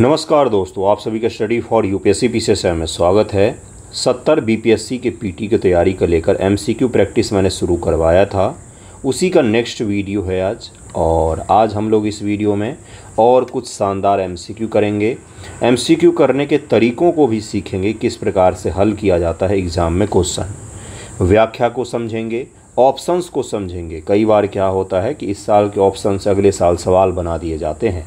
नमस्कार दोस्तों, आप सभी का स्टडी फॉर यूपीएससी पी से में स्वागत है। सत्तर बीपीएससी के पीटी की तैयारी को लेकर एमसीक्यू प्रैक्टिस मैंने शुरू करवाया था। उसी का नेक्स्ट वीडियो है आज, और आज हम लोग इस वीडियो में और कुछ शानदार एमसीक्यू करेंगे। एमसीक्यू करने के तरीक़ों को भी सीखेंगे, किस प्रकार से हल किया जाता है एग्ज़ाम में क्वेश्चन। व्याख्या को समझेंगे, ऑप्शंस को समझेंगे। कई बार क्या होता है कि इस साल के ऑप्शन से अगले साल सवाल बना दिए जाते हैं।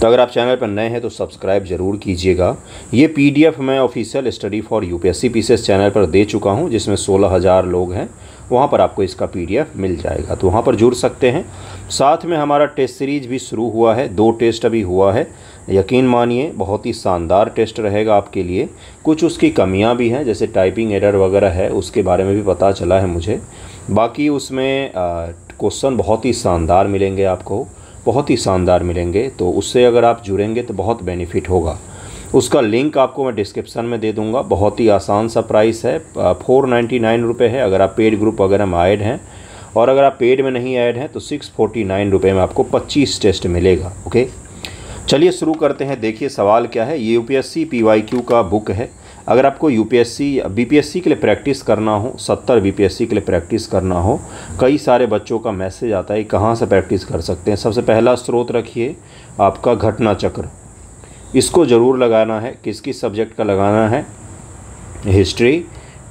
तो अगर आप चैनल पर नए हैं तो सब्सक्राइब ज़रूर कीजिएगा। ये पीडीएफ मैं official study for UPSC PCS channel पर दे चुका हूँ, जिसमें सोलह हज़ार लोग हैं। वहाँ पर आपको इसका पीडीएफ मिल जाएगा। तो वहाँ पर जुड़ सकते हैं। साथ में हमारा टेस्ट सीरीज़ भी शुरू हुआ है। दो टेस्ट अभी हुआ है। यकीन मानिए, बहुत ही शानदार टेस्ट रहेगा आपके लिए। कुछ उसकी कमियाँ भी हैं, जैसे टाइपिंग एरर वगैरह है, उसके बारे में भी पता चला है मुझे। बाकी उसमें क्वेश्चन बहुत ही शानदार मिलेंगे आपको। बहुत ही शानदार मिलेंगे तो उससे अगर आप जुड़ेंगे तो बहुत बेनिफिट होगा। उसका लिंक आपको मैं डिस्क्रिप्शन में दे दूँगा। बहुत ही आसान सा प्राइस है फोर नाइन्टी नाइन रुपये है, अगर आप पेड ग्रुप वगैरह में ऐड हैं। और अगर आप पेड में नहीं ऐड हैं तो सिक्स फोर्टी नाइन रुपये में आपको पच्चीस टेस्ट मिलेगा ओके चलिए शुरू करते हैं। देखिए सवाल क्या है। ये यू पी का बुक है। अगर आपको यूपीएससी बीपीएससी के लिए प्रैक्टिस करना हो, सत्तर बीपीएससी के लिए प्रैक्टिस करना हो, कई सारे बच्चों का मैसेज आता है कहाँ से प्रैक्टिस कर सकते हैं। सबसे पहला स्रोत रखिए, आपका घटना चक्र। इसको ज़रूर लगाना है किस किस सब्जेक्ट का लगाना है? हिस्ट्री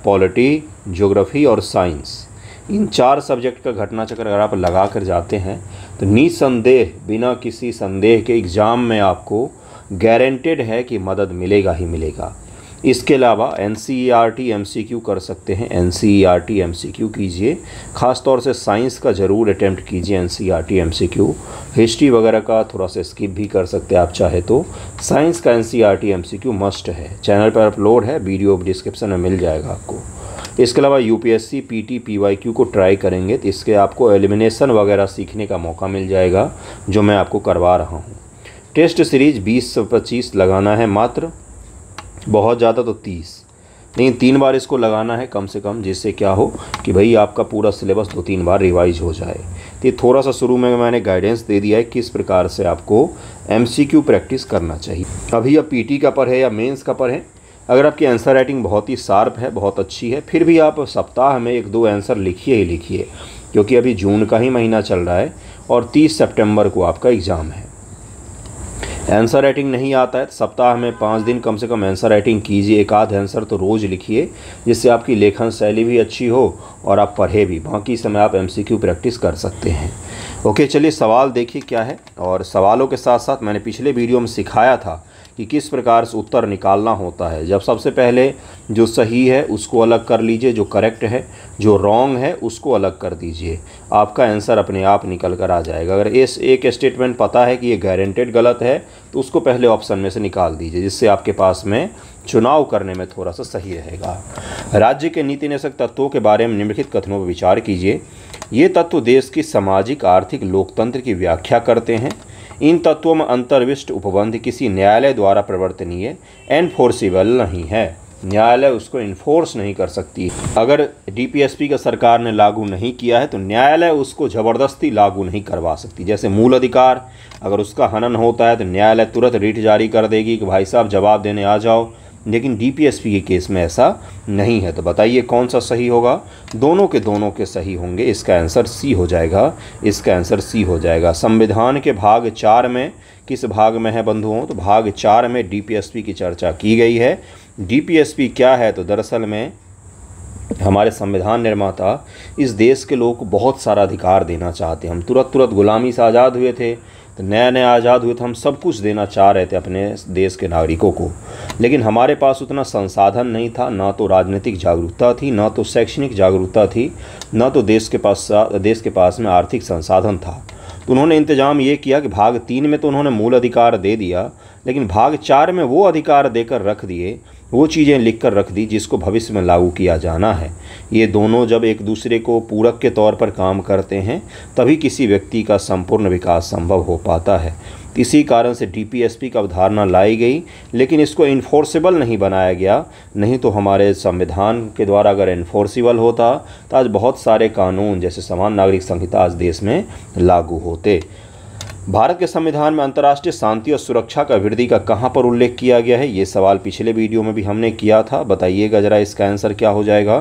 पॉलिटी जोग्राफ़ी और साइंस इन चार सब्जेक्ट का घटना चक्र अगर आप लगा कर जाते हैं तो निसंदेह, बिना किसी संदेह के एग्ज़ाम में आपको गारंटेड है कि मदद मिलेगा ही मिलेगा। इसके अलावा N C E R T M C Q कर सकते हैं। N C E R T M C Q कीजिए। ख़ास तौर से साइंस का ज़रूर अटैम्प्ट कीजिए N C R T M C Q history वगैरह का थोड़ा सा स्किप भी कर सकते हैं आप चाहे तो। साइंस का N C R T M C Q must है। चैनल पर अपलोड है, वीडियो डिस्क्रिप्शन में मिल जाएगा आपको। इसके अलावा U P S C P T P Y Q को ट्राई करेंगे तो इसके आपको एलिमिनेशन वगैरह सीखने का मौका मिल जाएगा, जो मैं आपको करवा रहा हूँ। टेस्ट सीरीज़ बीस से पच्चीस लगाना है मात्र। बहुत ज़्यादा तो तीस। नहीं तीन बार इसको लगाना है कम से कम, जिससे क्या हो कि भाई आपका पूरा सिलेबस दो तीन बार रिवाइज हो जाए। तो ये थोड़ा सा शुरू में मैंने गाइडेंस दे दिया है किस प्रकार से आपको एमसीक्यू प्रैक्टिस करना चाहिए। अभी अब पी का पर है या मेन्स का पर है अगर आपकी आंसर राइटिंग बहुत ही शार्प है, बहुत अच्छी है, फिर भी आप सप्ताह में एक दो आंसर लिखिए ही लिखिए, क्योंकि अभी जून का ही महीना चल रहा है और 30 सितंबर को आपका एग्ज़ाम है। आंसर राइटिंग नहीं आता है तो सप्ताह में पाँच दिन कम से कम आंसर राइटिंग कीजिए, एक आध आंसर तो रोज़ लिखिए, जिससे आपकी लेखन शैली भी अच्छी हो और आप पढ़े भी। बाकी समय आप एमसीक्यू प्रैक्टिस कर सकते हैं। ओके चलिए सवाल देखिए क्या है। और सवालों के साथ साथ मैंने पिछले वीडियो में सिखाया था कि किस प्रकार से उत्तर निकालना होता है। जब सबसे पहले जो सही है, उसको अलग कर लीजिए, जो करेक्ट है, जो रॉन्ग है, उसको अलग कर दीजिए। आपका आंसर अपने आप निकल कर आ जाएगा। अगर इस एक स्टेटमेंट पता है कि ये गारंटेड गलत है तो उसको पहले ऑप्शन में से निकाल दीजिए, जिससे आपके पास में चुनाव करने में थोड़ा सा सही रहेगा। राज्य के नीति निषेक तत्वों के बारे में निम्नलिखित कथनों पर विचार कीजिए। ये तत्व देश की सामाजिक, आर्थिक, लोकतंत्र की व्याख्या करते हैं। इन तत्वों में अंतर्विष्ट उपबंध किसी न्यायालय द्वारा प्रवर्तनीय एनफोर्सिबल नहीं है। न्यायालय उसको इन्फोर्स नहीं कर सकती। अगर डीपीएसपी का सरकार ने लागू नहीं किया है तो न्यायालय उसको ज़बरदस्ती लागू नहीं करवा सकती। जैसे मूल अधिकार, अगर उसका हनन होता है तो न्यायालय तुरंत रिट जारी कर देगी कि भाई साहब जवाब देने आ जाओ। लेकिन डीपीएसपी के केस में ऐसा नहीं है। तो बताइए कौन सा सही होगा? दोनों के दोनों के सही होंगे। इसका आंसर सी हो जाएगा। इसका आंसर सी हो जाएगा। संविधान के भाग चार में किस भाग में है बंधुओं? तो भाग चार में डीपीएसपी की चर्चा की गई है। डीपीएसपी क्या है? तो दरअसल में हमारे संविधान निर्माता इस देश के लोग को बहुत सारा अधिकार देना चाहते हम तुरंत तुरंत गुलामी से आज़ाद हुए थे। तो नया नया आज़ाद हुए तो हम सब कुछ देना चाह रहे थे अपने देश के नागरिकों को। लेकिन हमारे पास उतना संसाधन नहीं था, ना तो राजनीतिक जागरूकता थी, ना तो शैक्षणिक जागरूकता थी, ना तो देश के पास, देश के पास में आर्थिक संसाधन था। तो उन्होंने इंतज़ाम ये किया कि भाग तीन में तो उन्होंने मूल अधिकार दे दिया, लेकिन भाग चार में वो अधिकार देकर रख दिए वो चीज़ें लिख कर रख दी जिसको भविष्य में लागू किया जाना है। ये दोनों जब एक दूसरे को पूरक के तौर पर काम करते हैं, तभी किसी व्यक्ति का संपूर्ण विकास संभव हो पाता है। इसी कारण से डीपीएसपी का अवधारणा लाई गई, लेकिन इसको इन्फोर्सेबल नहीं बनाया गया। नहीं तो हमारे संविधान के द्वारा अगर इन्फोर्सिबल होता तो आज बहुत सारे कानून जैसे समान नागरिक संहिता आज देश में लागू होते। भारत के संविधान में अंतर्राष्ट्रीय शांति और सुरक्षा का वृद्धि का कहाँ पर उल्लेख किया गया है? ये सवाल पिछले वीडियो में भी हमने किया था। बताइएगा जरा इसका आंसर क्या हो जाएगा।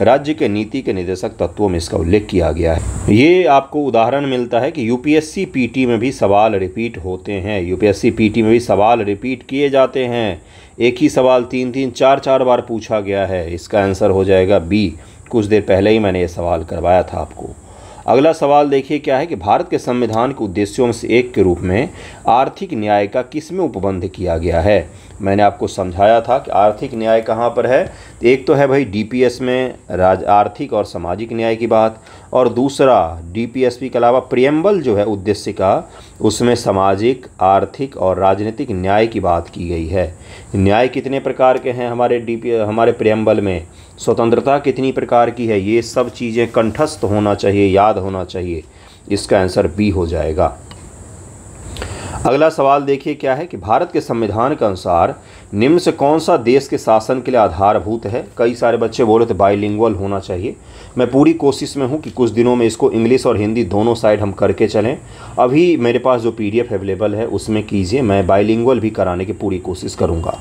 राज्य के नीति के निदेशक तत्वों में इसका उल्लेख किया गया है। ये आपको उदाहरण मिलता है कि यूपीएससी पीटी में भी सवाल रिपीट होते हैं। यूपीएससी पीटी में भी सवाल रिपीट किए जाते हैं। एक ही सवाल तीन तीन चार चार बार पूछा गया है। इसका आंसर हो जाएगा बी। कुछ देर पहले ही मैंने ये सवाल करवाया था आपको। अगला सवाल देखिए, क्या है कि भारत के संविधान के उद्देश्यों में से एक के रूप में आर्थिक न्याय का किसमें उपबंध किया गया है? मैंने आपको समझाया था कि आर्थिक न्याय कहाँ पर है। एक तो है भाई डीपीएस में राज, आर्थिक और सामाजिक न्याय की बात और दूसरा डीपीएसपी के अलावा प्रियम्बल जो है उद्देश्य का, उसमें सामाजिक, आर्थिक और राजनीतिक न्याय की बात की गई है। न्याय कितने प्रकार के हैं हमारे डी हमारे प्रियम्बल में? स्वतंत्रता कितनी प्रकार की है? ये सब चीज़ें कंठस्थ होना चाहिए, याद होना चाहिए। इसका आंसर बी हो जाएगा। अगला सवाल देखिए क्या है कि भारत के संविधान के अनुसार निम्न से कौन सा देश के शासन के लिए आधारभूत है? कई सारे बच्चे बोले थे बाईलिंगुअल होना चाहिए। मैं पूरी कोशिश में हूँ कि कुछ दिनों में इसको इंग्लिश और हिंदी दोनों साइड हम करके चलें। अभी मेरे पास जो पीडीएफ अवेलेबल है, उसमें कीजिए, मैं बाईलिंगुअल भी कराने की पूरी कोशिश करूँगा।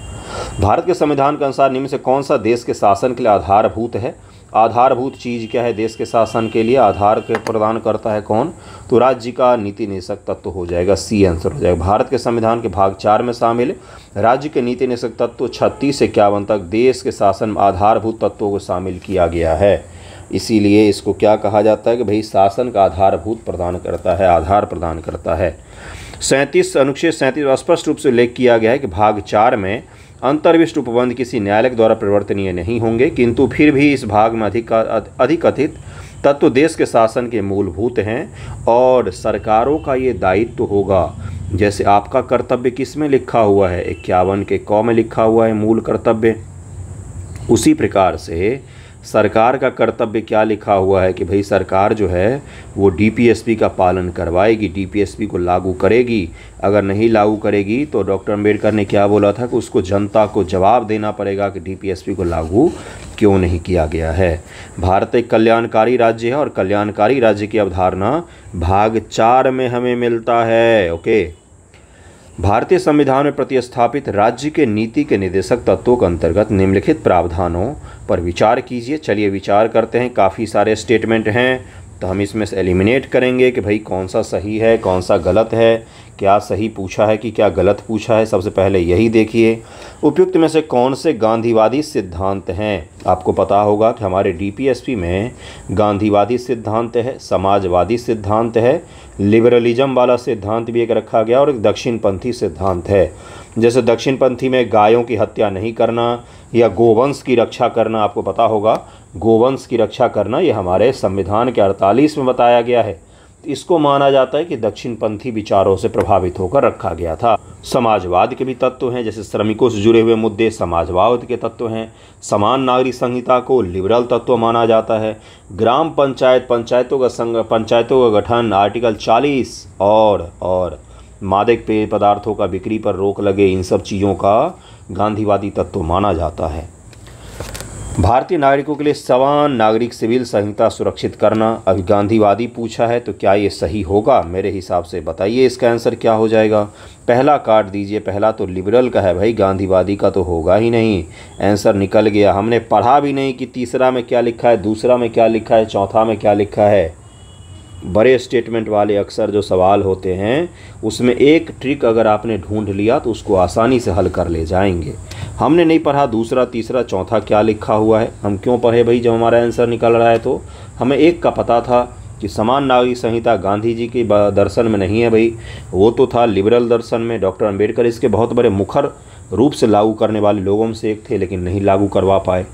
भारत के संविधान के अनुसार निम्न से कौन सा देश के शासन के लिए आधारभूत है? आधारभूत चीज़ क्या है देश के शासन के लिए? आधार के प्रदान करता है कौन? तो राज्य का नीति निषक तत्व हो जाएगा, सी आंसर हो जाएगा। भारत के संविधान के भाग चार में शामिल, राज्य के नीति निषक तत्व छत्तीस से इक्यावन तक देश के शासन में आधारभूत तत्वों को शामिल किया गया है। इसीलिए इसको क्या कहा जाता है कि भाई शासन का आधारभूत प्रदान करता है, आधार प्रदान करता है। सैंतीस, अनुच्छेद सैंतीस स्पष्ट रूप से उल्लेख किया गया है कि भाग चार में अंतर्विष्ट उपबंध किसी न्यायालय द्वारा परिवर्तनीय नहीं होंगे, किंतु फिर भी इस भाग में अधिक अधिकथित तत्व देश के शासन के मूलभूत हैं और सरकारों का ये दायित्व तो होगा। जैसे आपका कर्तव्य किसमें लिखा हुआ है? इक्यावन के कौ में लिखा हुआ है मूल कर्तव्य। उसी प्रकार से सरकार का कर्तव्य क्या लिखा हुआ है कि भाई सरकार जो है, वो डीपीएसपी का पालन करवाएगी डीपीएसपी को लागू करेगी। अगर नहीं लागू करेगी तो डॉक्टर अंबेडकर ने क्या बोला था कि उसको जनता को जवाब देना पड़ेगा कि डीपीएसपी को लागू क्यों नहीं किया गया है। भारत एक कल्याणकारी राज्य है और कल्याणकारी राज्य की अवधारणा भाग चार में हमें मिलता है, ओके? भारतीय संविधान में प्रतिस्थापित राज्य के नीति के निदेशक तत्वों के अंतर्गत निम्नलिखित प्रावधानों पर विचार कीजिए। चलिए विचार करते हैं। काफ़ी सारे स्टेटमेंट हैं। तो हम इसमें से एलिमिनेट करेंगे कि भाई कौन सा सही है, कौन सा गलत है, क्या सही पूछा है कि क्या गलत पूछा है, सबसे पहले यही देखिए। उपयुक्त में से कौन से गांधीवादी सिद्धांत हैं? आपको पता होगा कि हमारे डीपीएसपी में गांधीवादी सिद्धांत है, समाजवादी सिद्धांत है लिबरलिज्म वाला सिद्धांत भी एक रखा गया और एक दक्षिणपंथी सिद्धांत है। जैसे दक्षिणपंथी में गायों की हत्या नहीं करना या गोवंश की रक्षा करना, आपको पता होगा। गोवंश की रक्षा करना ये हमारे संविधान के अड़तालीस में बताया गया है। इसको माना जाता है कि दक्षिणपंथी विचारों से प्रभावित होकर रखा गया था। समाजवाद के भी तत्व हैं, जैसे श्रमिकों से जुड़े हुए मुद्दे, समाजवाद के तत्व हैं। समान नागरिक संहिता को लिबरल तत्व माना जाता है। ग्राम पंचायत पंचायतों का संग, पंचायतों का गठन आर्टिकल 40 और और, मादक पेय पदार्थों का बिक्री पर रोक लगे इन सब चीज़ों का गांधीवादी तत्व माना जाता है। भारतीय नागरिकों के लिए समान नागरिक सिविल संहिता सुरक्षित करना। अभी गांधीवादी पूछा है तो क्या ये सही होगा? मेरे हिसाब से बताइए, इसका आंसर क्या हो जाएगा? पहला काट दीजिए, पहला तो लिबरल का है भाई, गांधीवादी का तो होगा ही नहीं। आंसर निकल गया, हमने पढ़ा भी नहीं कि तीसरा में क्या लिखा है, दूसरा में क्या लिखा है, चौथा में क्या लिखा है। बड़े स्टेटमेंट वाले अक्सर जो सवाल होते हैं, उसमें एक ट्रिक अगर आपने ढूंढ लिया तो उसको आसानी से हल कर ले जाएँगे। हमने नहीं पढ़ा दूसरा, तीसरा, चौथा क्या लिखा हुआ है? हम क्यों पढ़े भाई जब हमारा आंसर निकल रहा है तो? हमें एक का पता था कि समान नागरिक संहिता गांधी जी के दर्शन में नहीं है भाई। वो तो था लिबरल दर्शन में। डॉक्टर अंबेडकर इसके बहुत बड़े मुखर रूप से लागू करने वाले लोगों में से एक थे, लेकिन नहीं लागू करवा पाए।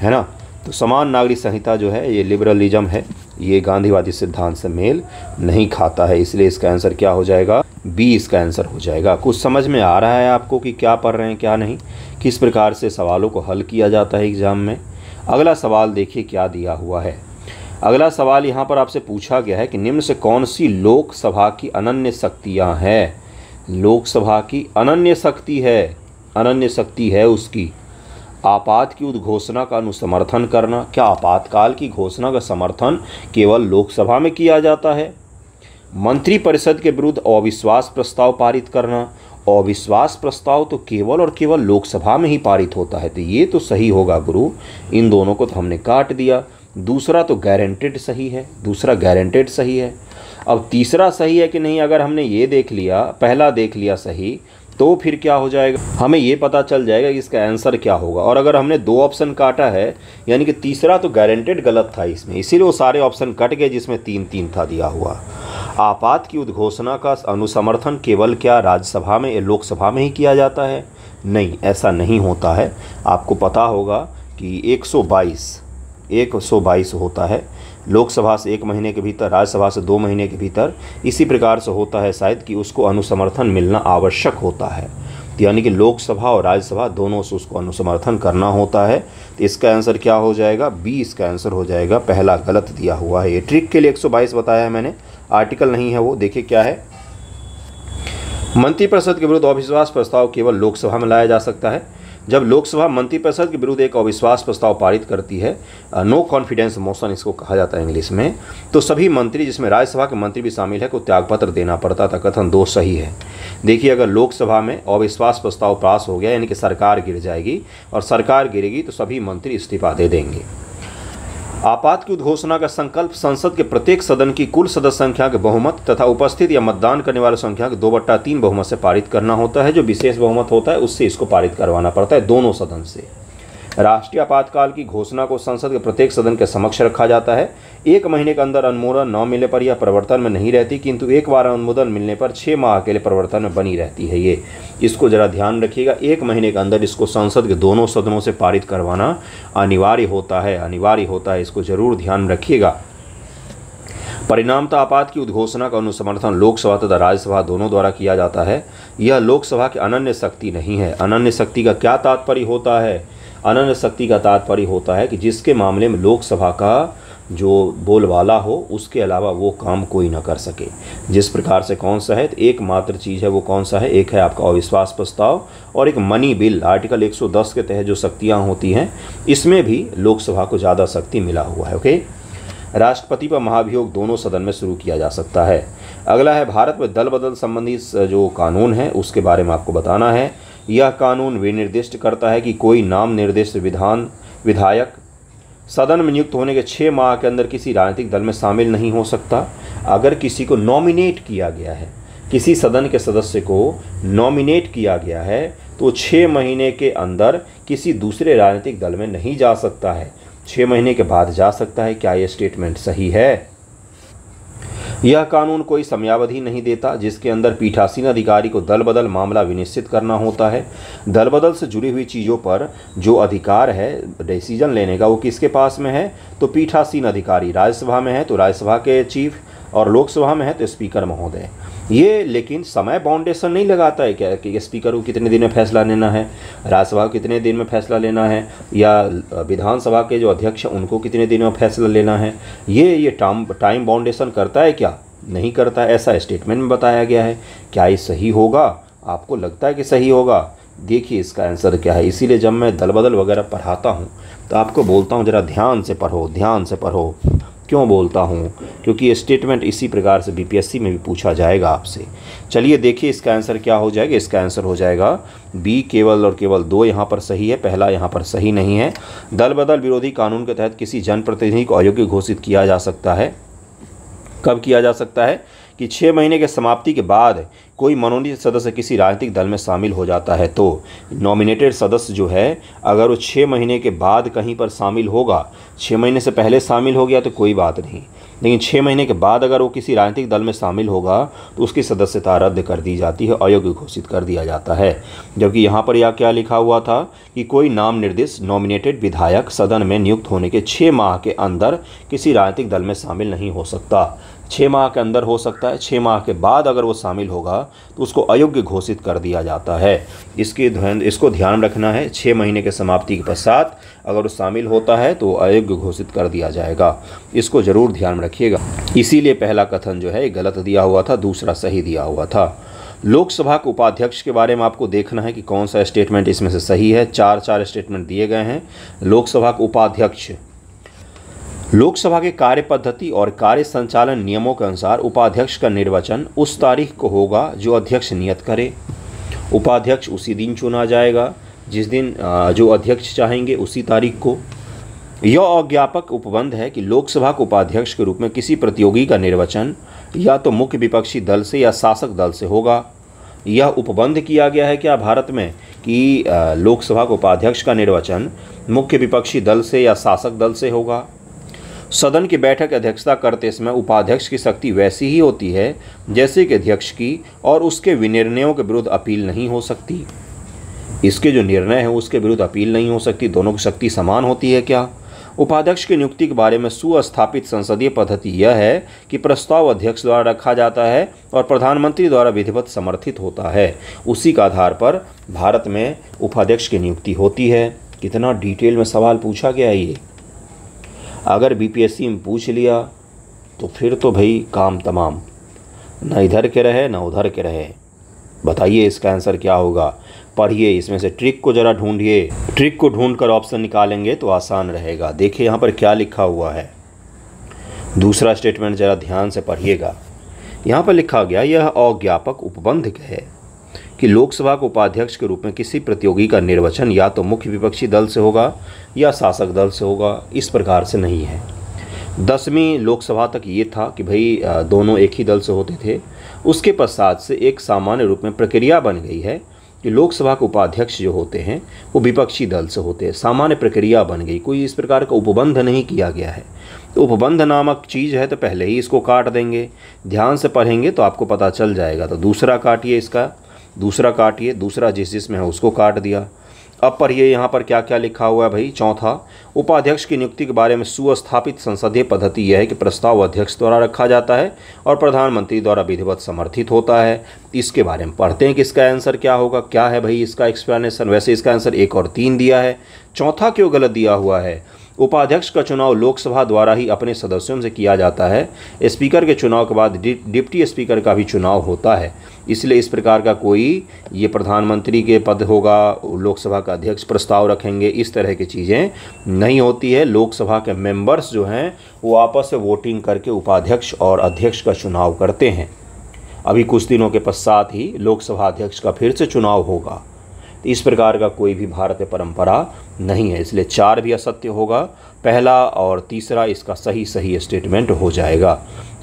है ना? तो समान नागरिक संहिता जो है, ये लिबरलिज्म है। ये गांधीवादी सिद्धांत से मेल नहीं खाता है, इसलिए इसका आंसर क्या हो जाएगा? बी इसका आंसर हो जाएगा। कुछ समझ में आ रहा है आपको कि क्या पढ़ रहे हैं, क्या नहीं? किस प्रकार से सवालों को हल किया जाता है एग्ज़ाम में? अगला सवाल देखिए क्या दिया हुआ है। अगला सवाल यहाँ पर आपसे पूछा गया है कि निम्न से कौन सी लोकसभा की अनन्य शक्तियाँ हैं? लोकसभा की अनन्य शक्ति है, अनन्य शक्ति है उसकी। आपात की उद्घोषणा का अनुसमर्थन करना। क्या आपातकाल की घोषणा का समर्थन केवल लोकसभा में किया जाता है? मंत्रिपरिषद के विरुद्ध अविश्वास प्रस्ताव पारित करना। अविश्वास प्रस्ताव तो केवल और केवल लोकसभा में ही पारित होता है। तो ये तो सही होगा गुरु। इन दोनों को तो हमने काट दिया। दूसरा तो गारंटेड सही है। दूसरा गारंटेड सही है। अब तीसरा सही है कि नहीं? अगर हमने ये देख लिया, पहला देख लिया सही तो फिर क्या हो जाएगा? हमें ये पता चल जाएगा कि इसका आंसर क्या होगा। और अगर हमने दो ऑप्शन काटा है, यानी कि तीसरा तो गारंटेड गलत था इसमें। इसीलिए वो सारे ऑप्शन कट गए जिसमें तीन तीन था दिया हुआ। आपात की उद्घोषणा का अनुसमर्थन केवल क्या राज्यसभा में या लोकसभा में ही किया जाता है? नहीं, ऐसा नहीं होता है। आपको पता होगा कि 122 122 होता है। लोकसभा से एक महीने के भीतर, राज्यसभा से दो महीने के भीतर, इसी प्रकार से होता है शायद कि उसको अनुसमर्थन मिलना आवश्यक होता है। तो यानी कि लोकसभा और राज्यसभा दोनों से उसको अनुसमर्थन करना होता है। तो इसका आंसर क्या हो जाएगा? बी इसका आंसर हो जाएगा, पहला गलत दिया हुआ है। ये ट्रिक के लिए 122 बताया है मैंने। आर्टिकल नहीं है वो, देखिए क्या है। मंत्रिपरिषद के विरुद्ध अविश्वास प्रस्ताव केवल लोकसभा में लाया जा सकता है। जब लोकसभा मंत्रिपरिषद के विरुद्ध एक अविश्वास प्रस्ताव पारित करती है नो कॉन्फिडेंस मोशन इसको कहा जाता है इंग्लिश में तो सभी मंत्री जिसमें राज्यसभा के मंत्री भी शामिल है, को त्यागपत्र देना पड़ता था, कथन दो सही है। देखिए, अगर लोकसभा में अविश्वास प्रस्ताव पास हो गया, यानी कि सरकार गिर जाएगी, और सरकार गिरेगी तो सभी मंत्री इस्तीफा दे देंगे। आपात की उद्घोषणा का संकल्प संसद के प्रत्येक सदन की कुल सदस्य संख्या के बहुमत तथा उपस्थित या मतदान करने वाले संख्या के दो बट्टा तीन बहुमत से पारित करना होता है। जो विशेष बहुमत होता है, उससे इसको पारित करवाना पड़ता है दोनों सदन से। राष्ट्रीय आपातकाल की घोषणा को संसद के प्रत्येक सदन के समक्ष रखा जाता है। एक महीने के अंदर अनुमोदन न मिलने पर यह प्रवर्तन में नहीं रहती, किंतु एक बार अनुमोदन मिलने पर छः माह के लिए प्रवर्तन में बनी रहती है ये। इसको ज़रा ध्यान रखिएगा, एक महीने के अंदर इसको संसद के दोनों सदनों से पारित करवाना अनिवार्य होता है, अनिवार्य होता है, इसको ज़रूर ध्यान रखिएगा। परिणामतः आपात की उद्घोषणा का अनुसमर्थन लोकसभा तथा राज्यसभा दोनों द्वारा किया जाता है। यह लोकसभा की अनन्य शक्ति नहीं है। अनन्य शक्ति का क्या तात्पर्य होता है? अनन्य शक्ति का तात्पर्य होता है कि जिसके मामले में लोकसभा का जो बोलवाला हो, उसके अलावा वो काम कोई ना कर सके। जिस प्रकार से कौन सा है तो एक मात्र चीज़ है वो कौन सा है? एक है आपका अविश्वास प्रस्ताव और एक मनी बिल, आर्टिकल 110 के तहत जो शक्तियाँ होती हैं, इसमें भी लोकसभा को ज़्यादा शक्ति मिला हुआ है, ओके? राष्ट्रपति पर महाभियोग दोनों सदन में शुरू किया जा सकता है। अगला है, भारत में दल बदल संबंधी जो कानून है, उसके बारे में आपको बताना है। यह कानून विनिर्दिष्ट करता है कि कोई नाम निर्दिष्ट विधान, विधायक, सदन में नियुक्त होने के छः माह के अंदर किसी राजनीतिक दल में शामिल नहीं हो सकता। अगर किसी को नॉमिनेट किया गया है, किसी सदन के सदस्य को नॉमिनेट किया गया है तो छः महीने के अंदर किसी दूसरे राजनीतिक दल में नहीं जा सकता है। छः महीने के बाद जा सकता है। क्या ये स्टेटमेंट सही है? यह कानून कोई समयावधि नहीं देता, जिसके अंदर पीठासीन अधिकारी को दल बदल मामला विनिश्चित करना होता है। दल बदल से जुड़ी हुई चीज़ों पर जो अधिकार है डिसीज़न लेने का, वो किसके पास में है? तो पीठासीन अधिकारी, राज्यसभा में है तो राज्यसभा के चीफ और लोकसभा में है तो स्पीकर महोदय। ये लेकिन समय बाउंडेशन नहीं लगाता है क्या कि स्पीकर को कितने दिन में फैसला लेना है? राज्यसभा को कितने दिन में फैसला लेना है? या विधानसभा के जो अध्यक्ष हैं, उनको कितने दिन में फैसला लेना है? ये ये टाइम टाइम बाउंडेशन करता है क्या? नहीं करता, ऐसा स्टेटमेंट में बताया गया है। क्या ये सही होगा? आपको लगता है कि सही होगा? देखिए इसका आंसर क्या है। इसीलिए जब मैं दल बदल वगैरह पढ़ाता हूँ तो आपको बोलता हूँ, ज़रा ध्यान से पढ़ो, ध्यान से पढ़ो। क्यों बोलता हूँ? क्योंकि ये स्टेटमेंट इसी प्रकार से बीपीएससी में भी पूछा जाएगा आपसे। चलिए देखिए इसका आंसर क्या हो जाएगा। इसका आंसर हो जाएगा बी केवल और केवल दो यहाँ पर सही है, पहला यहाँ पर सही नहीं है। दल बदल विरोधी कानून के तहत किसी जनप्रतिनिधि को अयोग्य घोषित किया जा सकता है। कब किया जा सकता है? कि छः महीने के समाप्ति के बाद कोई मनोनीत सदस्य किसी राजनीतिक दल में शामिल हो जाता है तो नॉमिनेटेड सदस्य जो है, अगर वो छः महीने के बाद कहीं पर शामिल होगा छः महीने से पहले शामिल हो गया तो कोई बात नहीं। लेकिन छः महीने के बाद अगर वो किसी राजनीतिक दल में शामिल होगा तो उसकी सदस्यता रद्द कर दी जाती है, अयोग्य घोषित कर दिया जाता है। जबकि यहाँ पर यह क्या लिखा हुआ था कि कोई नाम निर्दिष्ट नॉमिनेटेड विधायक सदन में नियुक्त होने के छः माह के अंदर किसी राजनीतिक दल में शामिल नहीं हो सकता। छः माह के अंदर हो सकता है छः माह के बाद अगर वो शामिल होगा तो उसको अयोग्य घोषित कर दिया जाता है। इसके इसको ध्यान रखना है छः महीने के समाप्ति के पश्चात अगर वो शामिल होता है तो अयोग्य घोषित कर दिया जाएगा। इसको ज़रूर ध्यान रखिएगा। इसीलिए पहला कथन जो है गलत दिया हुआ था, दूसरा सही दिया हुआ था। लोकसभा के उपाध्यक्ष के बारे में आपको देखना है कि कौन सा स्टेटमेंट इसमें से सही है। चार चार स्टेटमेंट दिए गए हैं। लोकसभा के उपाध्यक्ष लोकसभा के कार्य पद्धति और कार्य संचालन नियमों के अनुसार उपाध्यक्ष का निर्वाचन उस तारीख को होगा जो अध्यक्ष नियत करे। उपाध्यक्ष उसी दिन चुना जाएगा, जिस दिन जो अध्यक्ष चाहेंगे उसी तारीख को। यह अज्ञापक उपबंध है कि लोकसभा के उपाध्यक्ष के रूप में किसी प्रतियोगी का निर्वाचन या तो मुख्य विपक्षी दल से या शासक दल से होगा। यह उपबंध किया गया है क्या भारत में कि लोकसभा के उपाध्यक्ष का निर्वाचन मुख्य विपक्षी दल से या शासक दल से होगा? सदन की बैठक की अध्यक्षता करते समय उपाध्यक्ष की शक्ति वैसी ही होती है, जैसे कि अध्यक्ष की और उसके विनिर्णयों के विरुद्ध अपील नहीं हो सकती। इसके जो निर्णय है, उसके विरुद्ध अपील नहीं हो सकती। दोनों की शक्ति समान होती है क्या? उपाध्यक्ष की नियुक्ति के बारे में सुस्थापित संसदीय पद्धति यह है कि प्रस्ताव अध्यक्ष द्वारा रखा जाता है और प्रधानमंत्री द्वारा विधिवत समर्थित होता है। उसी का आधार पर भारत में उपाध्यक्ष की नियुक्ति होती है। कितना डिटेल में सवाल पूछा गया ये? अगर बीपीएससी में पूछ लिया तो फिर तो भाई काम तमाम। न इधर के रहे, ना उधर के रहे। बताइए इसका आंसर क्या होगा? पढ़िए, इसमें से ट्रिक को ज़रा ढूंढिए। ट्रिक को ढूंढ कर ऑप्शन निकालेंगे तो आसान रहेगा। देखिए यहाँ पर क्या लिखा हुआ है। दूसरा स्टेटमेंट ज़रा ध्यान से पढ़िएगा। यहाँ पर लिखा गया, यह अज्ञापक उपबंध है। कि लोकसभा के उपाध्यक्ष के रूप में किसी प्रतियोगी का निर्वाचन या तो मुख्य विपक्षी दल से होगा या शासक दल से होगा, इस प्रकार से नहीं है। दसवीं लोकसभा तक ये था कि भाई दोनों एक ही दल से होते थे। उसके पश्चात से एक सामान्य रूप में प्रक्रिया बन गई है कि लोकसभा के उपाध्यक्ष जो होते हैं, वो विपक्षी दल से होते हैं। सामान्य प्रक्रिया बन गई। कोई इस प्रकार का उपबंध नहीं किया गया है। तो उपबंध नामक चीज़ है तो पहले ही इसको काट देंगे। ध्यान से पढ़ेंगे तो आपको पता चल जाएगा। तो दूसरा काटिए इसका। दूसरा काटिए, दूसरा जिस जिसमें है उसको काट दिया। अब पढ़िए यहाँ पर क्या क्या लिखा हुआ है भाई। चौथा, उपाध्यक्ष की नियुक्ति के बारे में सुस्थापित संसदीय पद्धति यह है कि प्रस्ताव अध्यक्ष द्वारा रखा जाता है और प्रधानमंत्री द्वारा विधिवत समर्थित होता है। इसके बारे में पढ़ते हैं कि इसका आंसर क्या होगा, क्या है भाई इसका एक्सप्लेनेशन वैसे इसका आंसर एक और तीन दिया है। चौथा क्यों गलत दिया हुआ है? उपाध्यक्ष का चुनाव लोकसभा द्वारा ही अपने सदस्यों से किया जाता है। स्पीकर के चुनाव के बाद डिप्टी स्पीकर का भी चुनाव होता है। इसलिए इस प्रकार का कोई, ये प्रधानमंत्री के पद होगा, लोकसभा का अध्यक्ष प्रस्ताव रखेंगे, इस तरह की चीज़ें नहीं होती है। लोकसभा के मेंबर्स जो हैं, वो आपस में वोटिंग करके उपाध्यक्ष और अध्यक्ष का चुनाव करते हैं। अभी कुछ दिनों के पश्चात ही लोकसभा अध्यक्ष का फिर से चुनाव होगा। तो इस प्रकार का कोई भी भारतीय परंपरा नहीं है, इसलिए चार भी असत्य होगा, पहला और तीसरा इसका सही सही स्टेटमेंट हो जाएगा।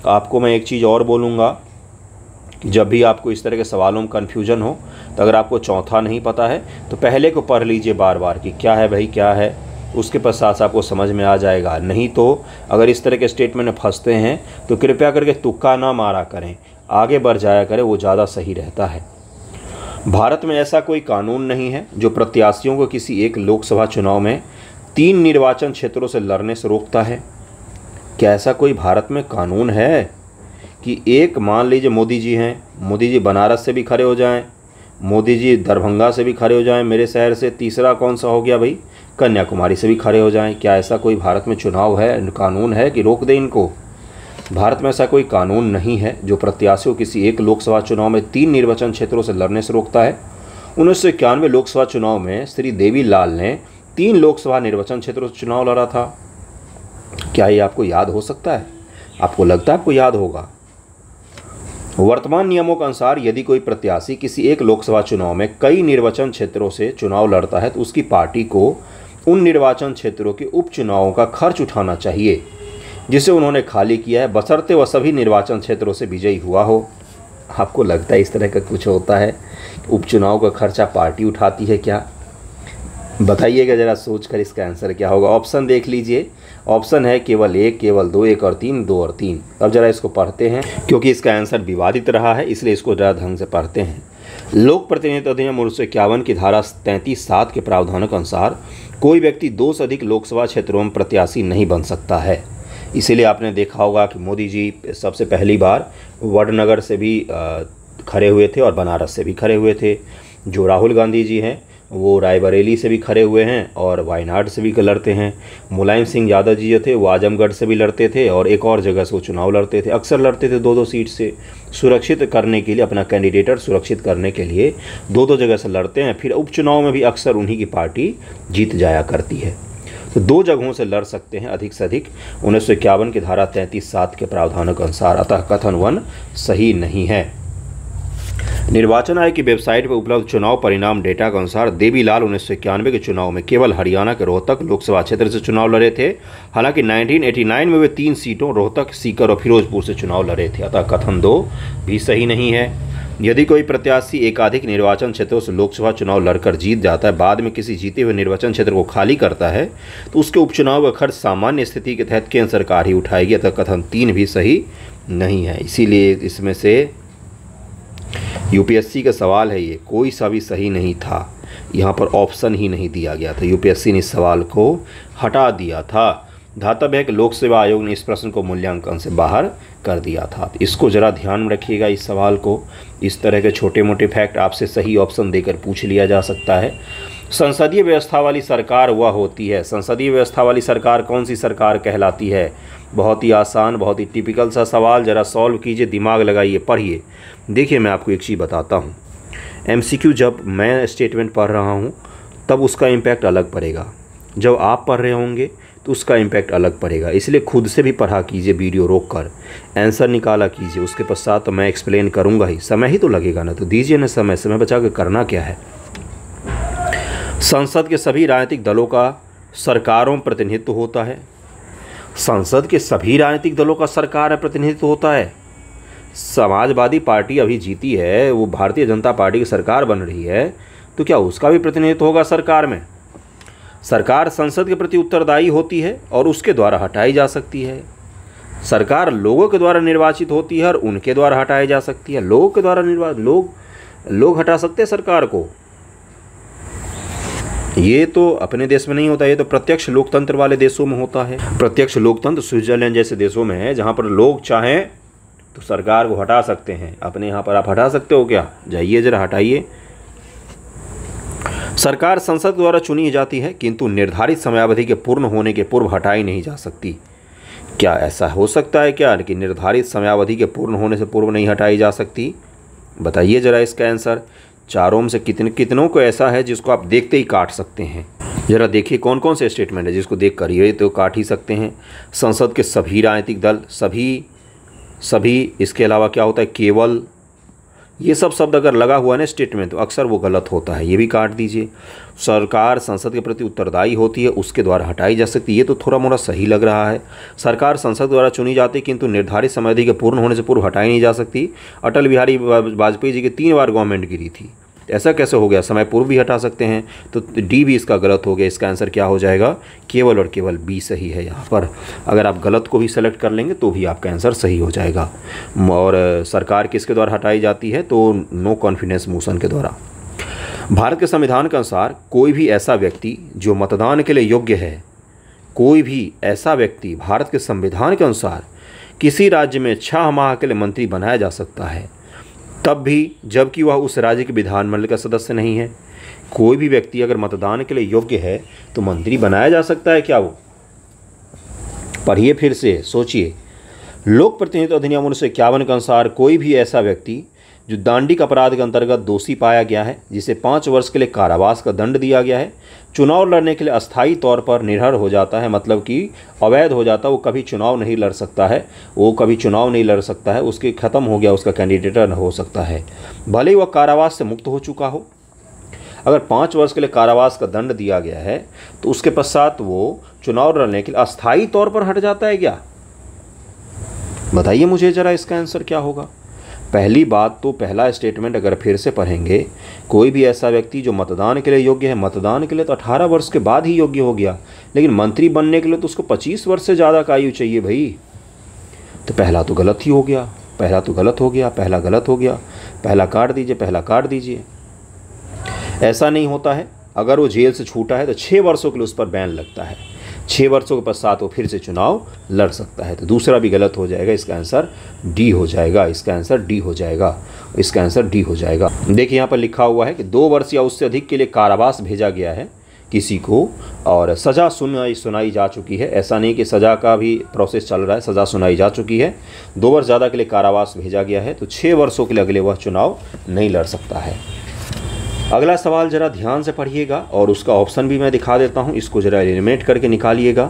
आपको मैं एक चीज़ और बोलूँगा जब भी आपको इस तरह के सवालों में कन्फ्यूज़न हो तो अगर आपको चौथा नहीं पता है तो पहले को पढ़ लीजिए बार बार कि क्या है भाई, क्या है, उसके पश्चात आपको समझ में आ जाएगा। नहीं तो अगर इस तरह के स्टेटमेंट में फंसते हैं तो कृपया करके तुक्का ना मारा करें, आगे बढ़ जाया करें, वो ज़्यादा सही रहता है। भारत में ऐसा कोई कानून नहीं है जो प्रत्याशियों को किसी एक लोकसभा चुनाव में तीन निर्वाचन क्षेत्रों से लड़ने से रोकता है। क्या ऐसा कोई भारत में कानून है कि एक मान लीजिए मोदी जी हैं, मोदी जी बनारस से भी खड़े हो जाएँ, मोदी जी दरभंगा से भी खड़े हो जाएँ, मेरे शहर से तीसरा कौन सा हो गया भाई? कन्याकुमारी से भी खड़े हो जाएँ। क्या ऐसा कोई भारत में चुनाव है, कानून है कि रोक दें इनको? भारत में ऐसा कोई कानून नहीं है जो प्रत्याशियों किसी एक लोकसभा चुनाव में तीन निर्वाचन क्षेत्रों से लड़ने से रोकता है। उन्नीस सौ इक्यानवे लोकसभा चुनाव में श्री देवी लाल ने तीन लोकसभा निर्वाचन क्षेत्रों से चुनाव लड़ा था। क्या ये आपको याद हो सकता है? आपको लगता है आपको याद होगा? वर्तमान नियमों के अनुसार यदि कोई प्रत्याशी किसी एक लोकसभा चुनाव में कई निर्वाचन क्षेत्रों से चुनाव लड़ता है तो उसकी पार्टी को उन निर्वाचन क्षेत्रों के उपचुनावों का खर्च उठाना चाहिए। जिसे उन्होंने खाली किया है बसरते वह सभी निर्वाचन क्षेत्रों से विजयी हुआ हो। आपको लगता है इस तरह का कुछ होता है? उपचुनाव का खर्चा पार्टी उठाती है क्या? बताइएगा ज़रा सोच कर इसका आंसर क्या होगा। ऑप्शन देख लीजिए। ऑप्शन है केवल एक, केवल दो, एक और तीन, दो और तीन। अब ज़रा इसको पढ़ते हैं, क्योंकि इसका आंसर विवादित रहा है, इसलिए इसको ज़रा ढंग से पढ़ते हैं। लोक प्रतिनिधित्व अधिनियम उन्नीस सौ इक्यावन की धारा तैंतीस सात के प्रावधानों के अनुसार कोई व्यक्ति दो से अधिक लोकसभा क्षेत्रों में प्रत्याशी नहीं बन सकता है। इसीलिए आपने देखा होगा कि मोदी जी सबसे पहली बार वडनगर से भी खड़े हुए थे और बनारस से भी खड़े हुए थे। जो राहुल गांधी जी हैं, वो रायबरेली से भी खड़े हुए हैं और वायनाड से भी लड़ते हैं। मुलायम सिंह यादव जी जो थे, वो आजमगढ़ से भी लड़ते थे और एक और जगह से वो चुनाव लड़ते थे। अक्सर लड़ते थे दो दो सीट से। सुरक्षित करने के लिए, अपना कैंडिडेटर सुरक्षित करने के लिए दो दो जगह से लड़ते हैं। फिर उपचुनाव में भी अक्सर उन्हीं की पार्टी जीत जाया करती है। तो दो जगहों से लड़ सकते हैं अधिक से अधिक। उन्नीस सौ इक्यावन की धारा तैंतीस सात के प्रावधानों के अनुसार। अतः कथन वन सही नहीं है। निर्वाचन आयोग की वेबसाइट पर उपलब्ध चुनाव परिणाम डेटा के अनुसार देवीलाल उन्नीस सौ इक्यानवे के चुनाव में केवल हरियाणा के रोहतक लोकसभा क्षेत्र से चुनाव लड़े थे। हालाँकि 1989 में वे तीन सीटों रोहतक, सीकर और फिरोजपुर से चुनाव लड़े थे। अतः कथन दो भी सही नहीं है। यदि कोई प्रत्याशी एकाधिक निर्वाचन क्षेत्रों से लोकसभा चुनाव लड़कर जीत जाता है, बाद में किसी जीते हुए निर्वाचन क्षेत्र को खाली करता है तो उसके उपचुनाव का खर्च सामान्य स्थिति के तहत केंद्र सरकार ही उठाएगी, अतः कथन तीन भी सही नहीं है। इसीलिए इसमें से यूपीएससी का सवाल है ये, कोई सा भी सही नहीं था। यहाँ पर ऑप्शन ही नहीं दिया गया था। यूपीएससी ने इस सवाल को हटा दिया था। धातव्य है कि लोक सेवा आयोग ने इस प्रश्न को मूल्यांकन से बाहर कर दिया था। इसको ज़रा ध्यान में रखिएगा इस सवाल को। इस तरह के छोटे मोटे फैक्ट आपसे सही ऑप्शन देकर पूछ लिया जा सकता है। संसदीय व्यवस्था वाली सरकार वह होती है। संसदीय व्यवस्था वाली सरकार कौन सी सरकार कहलाती है? बहुत ही आसान, बहुत ही टिपिकल सा सवाल। ज़रा सॉल्व कीजिए, दिमाग लगाइए, पढ़िए। देखिए, मैं आपको एक चीज़ बताता हूँ। एम जब मैं स्टेटमेंट पढ़ रहा हूँ, तब उसका इम्पैक्ट अलग पड़ेगा। जब आप पढ़ रहे होंगे तो उसका इम्पैक्ट अलग पड़ेगा। इसलिए खुद से भी पढ़ा कीजिए वीडियो रोक कर आंसर निकाला कीजिए। उसके पश्चात तो मैं एक्सप्लेन करूँगा ही। समय ही तो लगेगा ना तो दीजिए ना समय। समय बचा के करना क्या है? संसद के सभी राजनीतिक दलों का सरकारों प्रतिनिधित्व होता है। संसद के सभी राजनीतिक दलों का सरकार प्रतिनिधित्व होता है। समाजवादी पार्टी अभी जीती है, वो भारतीय जनता पार्टी की सरकार बन रही है तो क्या उसका भी प्रतिनिधित्व होगा सरकार में? सरकार संसद के प्रति उत्तरदायी होती है और उसके द्वारा हटाई जा सकती है। सरकार लोगों के द्वारा निर्वाचित होती है और उनके द्वारा हटाई जा सकती है। लोगों के द्वारा निर्वाचित लोग लोग हटा सकते हैं सरकार को। ये तो अपने देश में नहीं होता, ये तो प्रत्यक्ष लोकतंत्र वाले देशों में होता है। प्रत्यक्ष लोकतंत्र स्विट्जरलैंड जैसे देशों में है, जहाँ पर लोग चाहें तो सरकार को हटा सकते हैं। अपने यहाँ पर आप हटा सकते हो क्या? जाइए ज़रा, हटाइए। सरकार संसद द्वारा चुनी जाती है, किंतु निर्धारित समयावधि के पूर्ण होने के पूर्व हटाई नहीं जा सकती। क्या ऐसा हो सकता है क्या कि निर्धारित समयावधि के पूर्ण होने से पूर्व नहीं हटाई जा सकती? बताइए ज़रा इसका आंसर। चारों में से कितने, कितनों को ऐसा है जिसको आप देखते ही काट सकते हैं? ज़रा देखिए कौन कौन से स्टेटमेंट है जिसको देख कर ये तो काट ही सकते हैं। संसद के सभी राजनीतिक दल, सभी सभी, इसके अलावा क्या होता है? केवल ये सब शब्द अगर लगा हुआ है ना स्टेटमेंट तो अक्सर वो गलत होता है, ये भी काट दीजिए। सरकार संसद के प्रति उत्तरदायी होती है, उसके द्वारा हटाई जा सकती है, ये तो थोड़ा मोड़ा सही लग रहा है। सरकार संसद द्वारा चुनी जाती किंतु निर्धारित समय के पूर्ण होने से पूर्व हटाई नहीं जा सकती। अटल बिहारी वाजपेयी जी की तीन बार गवर्नमेंट गिरी थी। ऐसा कैसे हो गया? समय पूर्व भी हटा सकते हैं। तो डी भी इसका गलत हो गया। इसका आंसर क्या हो जाएगा? केवल और केवल बी सही है यहाँ पर। अगर आप गलत को भी सेलेक्ट कर लेंगे तो भी आपका आंसर सही हो जाएगा। और सरकार किसके द्वारा हटाई जाती है? तो नो कॉन्फिडेंस मोशन के द्वारा। भारत के संविधान के अनुसार कोई भी ऐसा व्यक्ति जो मतदान के लिए योग्य है, कोई भी ऐसा व्यक्ति भारत के संविधान के अनुसार किसी राज्य में छः माह के लिए मंत्री बनाया जा सकता है। तब भी, जबकि वह उस राज्य के विधानमंडल का सदस्य नहीं है। कोई भी व्यक्ति अगर मतदान के लिए योग्य है तो मंत्री बनाया जा सकता है क्या वो? पढ़िए फिर से, सोचिए। लोक प्रतिनिधित्व अधिनियम उन्नीस सौ इक्यावन के अनुसार कोई भी ऐसा व्यक्ति, जो दांडिक अपराध के अंतर्गत दोषी पाया गया है, जिसे पाँच वर्ष के लिए कारावास का दंड दिया गया है चुनाव लड़ने के लिए अस्थायी तौर पर निर्भर हो जाता है मतलब कि अवैध हो जाता है, वो कभी चुनाव नहीं लड़ सकता है, वो कभी चुनाव नहीं लड़ सकता है, उसके ख़त्म हो गया, उसका कैंडिडेटर हो सकता है। भले ही वह कारावास से मुक्त हो चुका हो, अगर पाँच वर्ष के लिए कारावास का दंड दिया गया है तो उसके पश्चात वो चुनाव लड़ने के लिए अस्थायी तौर पर हट जाता है क्या? बताइए मुझे ज़रा इसका आंसर क्या होगा। पहली बात तो पहला स्टेटमेंट अगर फिर से पढ़ेंगे, कोई भी ऐसा व्यक्ति जो मतदान के लिए योग्य है, मतदान के लिए तो 18 वर्ष के बाद ही योग्य हो गया, लेकिन मंत्री बनने के लिए तो उसको 25 वर्ष से ज़्यादा का आयु चाहिए भाई। तो पहला तो गलत ही हो गया, पहला तो गलत हो गया, पहला गलत हो गया, पहला काट दीजिए, पहला काट दीजिए। ऐसा नहीं होता है, अगर वो जेल से छूटा है तो छः वर्षों के लिए उस पर बैन लगता है। छः वर्षों के पश्चात वो फिर से चुनाव लड़ सकता है। तो दूसरा भी गलत हो जाएगा, इसका आंसर डी हो जाएगा। इसका आंसर डी हो जाएगा। इसका आंसर डी हो जाएगा। देखिए, यहाँ पर लिखा हुआ है कि दो वर्ष या उससे अधिक के लिए कारावास भेजा गया है किसी को और सज़ा सुनाई सुनाई जा चुकी है। ऐसा नहीं कि सज़ा का भी प्रोसेस चल रहा है, सज़ा सुनाई जा चुकी है। दो वर्ष ज़्यादा के लिए कारावास भेजा गया है तो छः वर्षों के लिए अगले वह चुनाव नहीं लड़ सकता है। अगला सवाल ज़रा ध्यान से पढ़िएगा और उसका ऑप्शन भी मैं दिखा देता हूँ, इसको ज़रा एलिमिनेट करके निकालिएगा।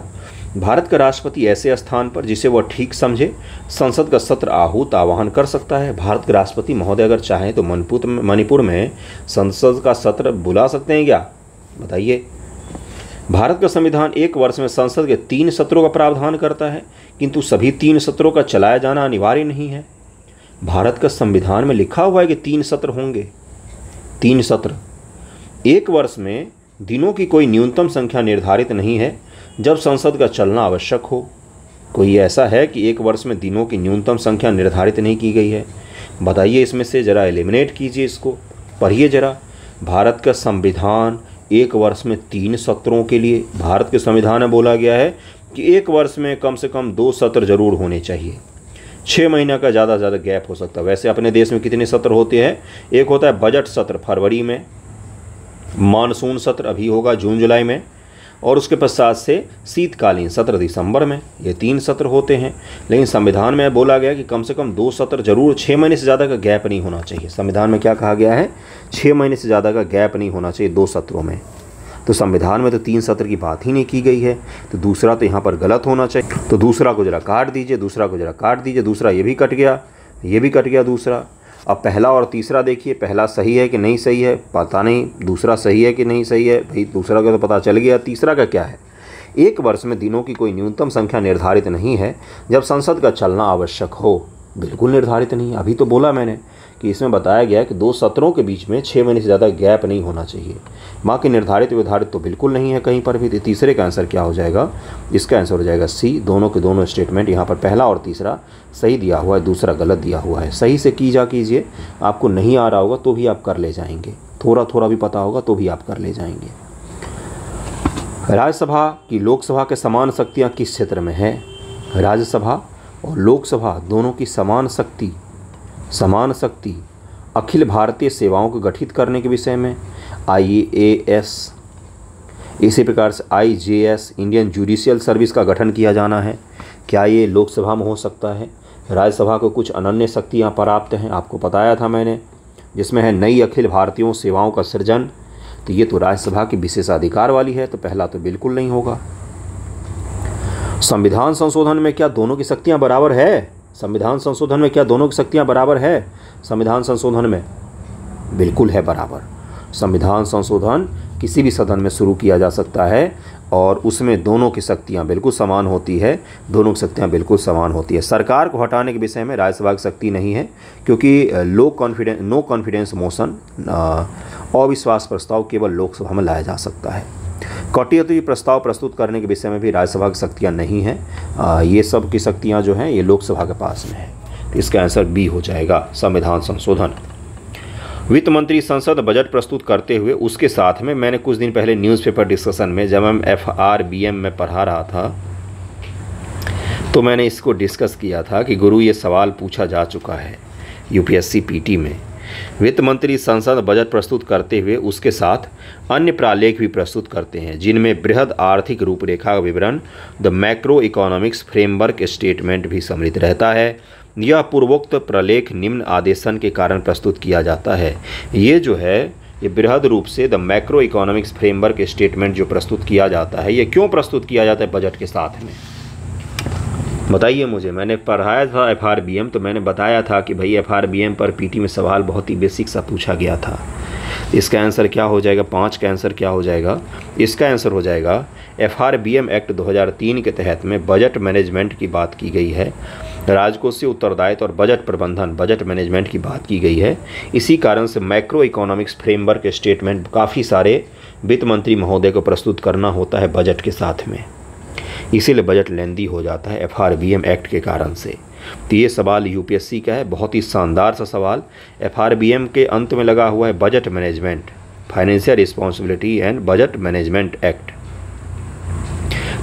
भारत का राष्ट्रपति ऐसे स्थान पर जिसे वह ठीक समझे, संसद का सत्र आहूत आह्वान कर सकता है। भारत के राष्ट्रपति महोदय अगर चाहें तो मणिपुर मणिपुर में संसद का सत्र बुला सकते हैं क्या? बताइए। भारत का संविधान एक वर्ष में संसद के तीन सत्रों का प्रावधान करता है, किंतु सभी तीन सत्रों का चलाया जाना अनिवार्य नहीं है। भारत का संविधान में लिखा हुआ है कि तीन सत्र होंगे। तीन सत्र। एक वर्ष में दिनों की कोई न्यूनतम संख्या निर्धारित नहीं है, जब संसद का चलना आवश्यक हो। कोई ऐसा है कि एक वर्ष में दिनों की न्यूनतम संख्या निर्धारित नहीं की गई है? बताइए इसमें से ज़रा एलिमिनेट कीजिए इसको। पढ़िए ज़रा। भारत का संविधान एक वर्ष में तीन सत्रों के लिए, भारत के संविधान में बोला गया है कि एक वर्ष में कम से कम दो सत्र ज़रूर होने चाहिए। छः महीना का ज़्यादा से ज़्यादा गैप हो सकता है। वैसे अपने देश में कितने सत्र होते हैं? एक होता है बजट सत्र फरवरी में मानसून सत्र अभी होगा जून जुलाई में, और उसके पश्चात से शीतकालीन सत्र दिसंबर में, ये तीन सत्र होते हैं। लेकिन संविधान में बोला गया कि कम से कम दो सत्र ज़रूर छः महीने से ज़्यादा का गैप नहीं होना चाहिए। संविधान में क्या कहा गया है? छः महीने से ज़्यादा का गैप नहीं होना चाहिए दो सत्रों में। तो संविधान में तो तीन सत्र की बात ही नहीं की गई है तो दूसरा तो यहाँ पर गलत होना चाहिए। तो दूसरा को जरा काट दीजिए, दूसरा को जरा काट दीजिए, दूसरा ये भी कट गया, ये भी कट गया दूसरा। अब पहला और तीसरा देखिए, पहला सही है कि नहीं सही है, पता नहीं, दूसरा सही है कि नहीं सही है, भाई दूसरा का तो पता चल गया, तीसरा का क्या है? एक वर्ष में दिनों की कोई न्यूनतम संख्या निर्धारित नहीं है, जब संसद का चलना आवश्यक हो। बिल्कुल निर्धारित नहीं अभी तो बोला मैंने। कि इसमें बताया गया है कि दो सत्रों के बीच में छः महीने से ज़्यादा गैप नहीं होना चाहिए। माँ की निर्धारित विधारित तो बिल्कुल नहीं है कहीं पर भी। तो तीसरे का आंसर क्या हो जाएगा? इसका आंसर हो जाएगा सी। दोनों के दोनों स्टेटमेंट यहाँ पर पहला और तीसरा सही दिया हुआ है, दूसरा गलत दिया हुआ है। सही से की जा कीजिए। आपको नहीं आ रहा होगा तो भी आप कर ले जाएँगे। थोड़ा थोड़ा भी पता होगा तो भी आप कर ले जाएँगे। राज्यसभा की लोकसभा के समान शक्तियाँ किस क्षेत्र में है? राज्यसभा और लोकसभा दोनों की समान शक्ति समान शक्ति अखिल भारतीय सेवाओं को गठित करने के विषय में आई ए एस। इसी प्रकार से I J S, Indian judicial service का गठन किया जाना है। क्या ये लोकसभा में हो सकता है? राज्यसभा को कुछ अनन्य शक्तियाँ प्राप्त हैं, आपको बताया था मैंने, जिसमें है नई अखिल भारतीयों सेवाओं का सृजन। तो ये तो राज्यसभा की विशेषाधिकार वाली है तो पहला तो बिल्कुल नहीं होगा। संविधान संशोधन में क्या दोनों की शक्तियाँ बराबर है? संविधान संशोधन में क्या दोनों की शक्तियाँ बराबर है? संविधान संशोधन में बिल्कुल है बराबर। संविधान संशोधन किसी भी सदन में शुरू किया जा सकता है और उसमें दोनों की शक्तियाँ बिल्कुल समान होती है, दोनों की शक्तियाँ बिल्कुल समान होती है। सरकार को हटाने के विषय में राज्यसभा की शक्ति नहीं है, क्योंकि low confidence no confidence motion अविश्वास प्रस्ताव केवल लोकसभा में लाया जा सकता है। कौटियती प्रस्ताव प्रस्तुत करने के विषय में भी राज्यसभा की शक्तियाँ नहीं हैं। ये सब की शक्तियाँ जो हैं, ये लोकसभा के पास में है। तो इसका आंसर बी हो जाएगा, संविधान संशोधन। वित्त मंत्री संसद बजट प्रस्तुत करते हुए उसके साथ में मैंने कुछ दिन पहले न्यूज़पेपर डिस्कशन में जब हम एफ़ आर बी एम में पढ़ा रहा था तो मैंने इसको डिस्कस किया था कि गुरु, ये सवाल पूछा जा चुका है यूपीएससी पीटी में। वित्त मंत्री संसद बजट प्रस्तुत करते हुए उसके साथ अन्य प्रालेख भी प्रस्तुत करते हैं, जिनमें बृहद आर्थिक रूपरेखा का विवरण, the macro economics framework statement भी सम्मिलित रहता है। यह पूर्वोक्त प्रलेख निम्न आदेशन के कारण प्रस्तुत किया जाता है। ये जो है, ये बृहद रूप से the macro economics framework statement जो प्रस्तुत किया जाता है, ये क्यों प्रस्तुत किया जाता है बजट के साथ में? बताइए मुझे। मैंने पढ़ाया था एफ़ आर बी एम तो मैंने बताया था कि भाई एफ़ आर बी एम पर पी टी में सवाल बहुत ही बेसिक सा पूछा गया था। इसका आंसर क्या हो जाएगा? पाँच का आंसर क्या हो जाएगा? इसका आंसर हो जाएगा F R B M act 2003 के तहत में बजट मैनेजमेंट की बात की गई है। राजकोषीय उत्तरदायित्व और बजट प्रबंधन, बजट मैनेजमेंट की बात की गई है। इसी कारण से माइक्रो इकोनॉमिक्स फ्रेमवर्क स्टेटमेंट काफ़ी सारे वित्त मंत्री महोदय को प्रस्तुत करना होता है बजट के साथ में। इसीलिए बजट लेंदी हो जाता है एफआरबीएम एक्ट के कारण से। तो ये सवाल यूपीएससी का है, बहुत ही शानदार सा सवाल। एफआरबीएम के अंत में लगा हुआ है budget management, financial responsibility and budget management act.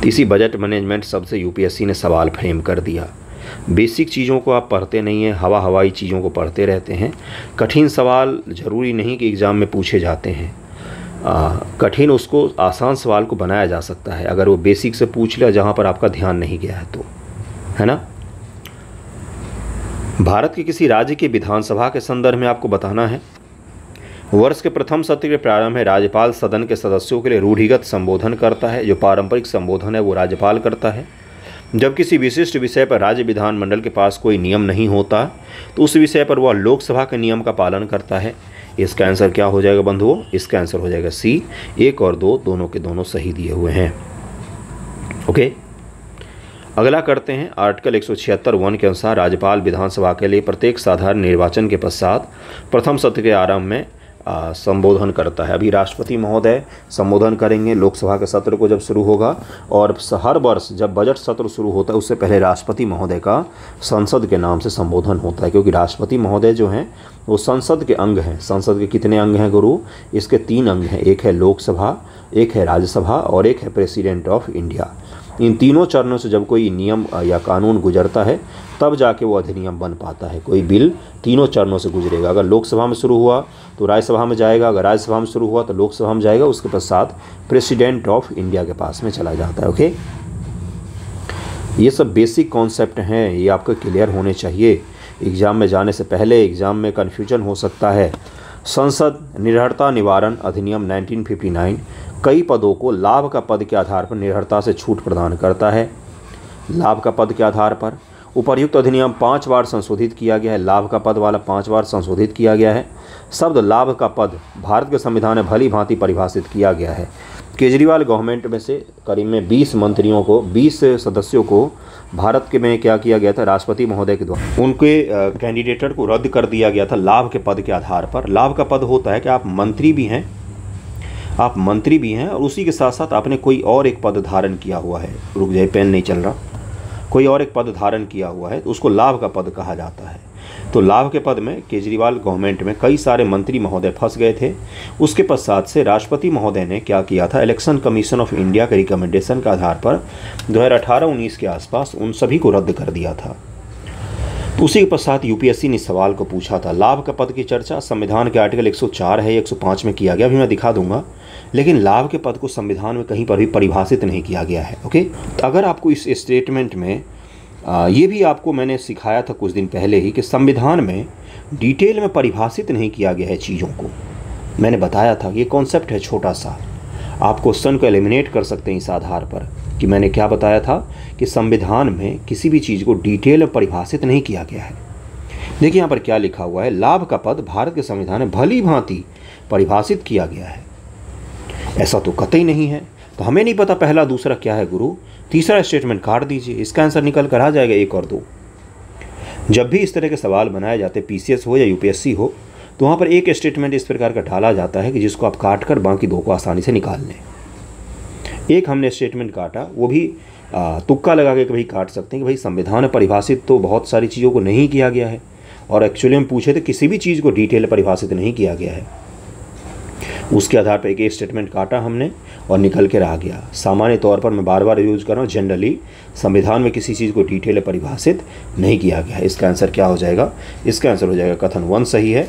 तो इसी बजट मैनेजमेंट सबसे यूपीएससी ने सवाल फ्रेम कर दिया। बेसिक चीज़ों को आप पढ़ते नहीं हैं हवा हवाई चीज़ों को पढ़ते रहते हैं। कठिन सवाल ज़रूरी नहीं कि एग्ज़ाम में पूछे जाते हैं। कठिन उसको आसान सवाल को बनाया जा सकता है। अगर वो बेसिक से पूछ लिया जहाँ पर आपका ध्यान नहीं गया है तो। है ना? भारत के किसी राज्य की विधानसभा के संदर्भ में आपको बताना है। वर्ष के प्रथम सत्र के प्रारंभ में राज्यपाल सदन के सदस्यों के लिए रूढ़िगत संबोधन करता है। जो पारंपरिक संबोधन है, वो राज्यपाल करता है। जब किसी विशिष्ट विषय पर राज्य विधानमंडल के पास कोई नियम नहीं होता तो उस विषय पर वह लोकसभा के नियम का पालन करता है। इसका आंसर क्या हो जाएगा बंधुओं? इसका आंसर हो जाएगा सी। एक और दो दोनों के दोनों सही दिए हुए हैं। ओके? अगला करते हैं आर्टिकल एक सौ छिहत्तर वन के अनुसार राज्यपाल विधानसभा के लिए प्रत्येक साधारण निर्वाचन के पश्चात प्रथम सत्र के आरंभ में संबोधन करता है। अभी राष्ट्रपति महोदय संबोधन करेंगे लोकसभा के सत्र को जब शुरू होगा और हर वर्ष जब बजट सत्र शुरू होता है, उससे पहले राष्ट्रपति महोदय का संसद के नाम से संबोधन होता है, क्योंकि राष्ट्रपति महोदय जो हैं, वो संसद के अंग हैं। संसद के कितने अंग हैं गुरु? इसके तीन अंग हैं। एक है लोकसभा, एक है राज्यसभा और एक है प्रेसिडेंट ऑफ़ इंडिया। इन तीनों चरणों से जब कोई नियम या कानून गुजरता है, तब जाके वो अधिनियम बन पाता है। कोई बिल तीनों चरणों से गुजरेगा। अगर लोकसभा में शुरू हुआ तो राज्यसभा में जाएगा। अगर राज्यसभा में शुरू हुआ तो लोकसभा में जाएगा। उसके पश्चात प्रेसिडेंट ऑफ़ इंडिया के पास में चला जाता है। ओके? ये सब बेसिक कॉन्सेप्ट हैं। ये आपको क्लियर होने चाहिए। एग्ज़ाम में जाने से पहले एग्ज़ाम में कन्फ्यूज़न हो सकता है। संसद निर्भरता निवारण अधिनियम 1959 कई पदों को लाभ का पद के आधार पर निर्भरता से छूट प्रदान करता है। लाभ का पद के आधार पर उपर्युक्त अधिनियम पाँच बार संशोधित किया गया है। लाभ का पद वाला पाँच बार संशोधित किया गया है। शब्द लाभ का पद भारत के संविधान में भली भांति परिभाषित किया गया है। केजरीवाल गवर्नमेंट में से करीब में 20 मंत्रियों को 20 सदस्यों को भारत के में क्या किया गया था? राष्ट्रपति महोदय के द्वारा। उनके कैंडिडेटर को रद्द कर दिया गया था लाभ के पद के आधार पर। लाभ का पद होता है कि आप मंत्री भी हैं आप मंत्री भी हैं और उसी के साथ साथ आपने कोई और एक पद धारण किया हुआ है। रुक जाए पेन नहीं चल रहा। कोई और एक पद धारण किया हुआ है तो उसको लाभ का पद कहा जाता है। तो लाभ के पद में केजरीवाल गवर्नमेंट में कई सारे मंत्री महोदय फंस गए थे। उसके पश्चात से राष्ट्रपति महोदय ने क्या किया था? इलेक्शन कमीशन ऑफ़ इंडिया के रिकमेंडेशन के आधार पर 2018-19 के आसपास उन सभी को रद्द कर दिया था। तो उसी के पश्चात यूपीएससी ने सवाल को पूछा था। लाभ का पद की चर्चा, संविधान के आर्टिकल 104 है 105 में किया गया, अभी मैं दिखा दूँगा। लेकिन लाभ के पद को संविधान में कहीं पर भी परिभाषित नहीं किया गया है ओके? तो अगर आपको इस स्टेटमेंट में आ, ये भी आपको मैंने सिखाया था कुछ दिन पहले ही कि संविधान में डिटेल में परिभाषित नहीं किया गया है चीज़ों को। मैंने बताया था ये कॉन्सेप्ट है छोटा सा। आप क्वेश्चन को एलिमिनेट कर सकते हैं इस आधार पर कि मैंने क्या बताया था कि संविधान में किसी भी चीज़ को डिटेल में परिभाषित नहीं किया गया है। देखिए यहाँ पर क्या लिखा हुआ है लाभ का पद भारत के संविधान में भली भांति परिभाषित किया गया है। ऐसा तो कतई नहीं है। तो हमें नहीं पता पहला दूसरा क्या है, गुरु। तीसरा स्टेटमेंट काट दीजिए। इसका आंसर निकल कर आ जाएगा एक और दो। जब भी इस तरह के सवाल बनाए जाते पी पीसीएस हो या यूपीएससी हो तो वहाँ पर एक स्टेटमेंट इस प्रकार का डाला जाता है कि जिसको आप काट कर बाकी दो को आसानी से निकाल लें। एक हमने स्टेटमेंट काटा, वो भी तुक्का लगा के कभी काट सकते हैं कि भाई संविधान परिभाषित तो बहुत सारी चीज़ों को नहीं किया गया है, और एक्चुअली हम पूछे थे किसी भी चीज़ को डिटेल परिभाषित नहीं किया गया है। उसके आधार पर एक एक स्टेटमेंट काटा हमने और निकल कर आ गया। सामान्य तौर पर मैं बार बार यूज़ कर रहा हूँ जनरली संविधान में किसी चीज़ को डिटेल परिभाषित नहीं किया गया है। इसका आंसर क्या हो जाएगा? इसका आंसर हो जाएगा कथन वन सही है,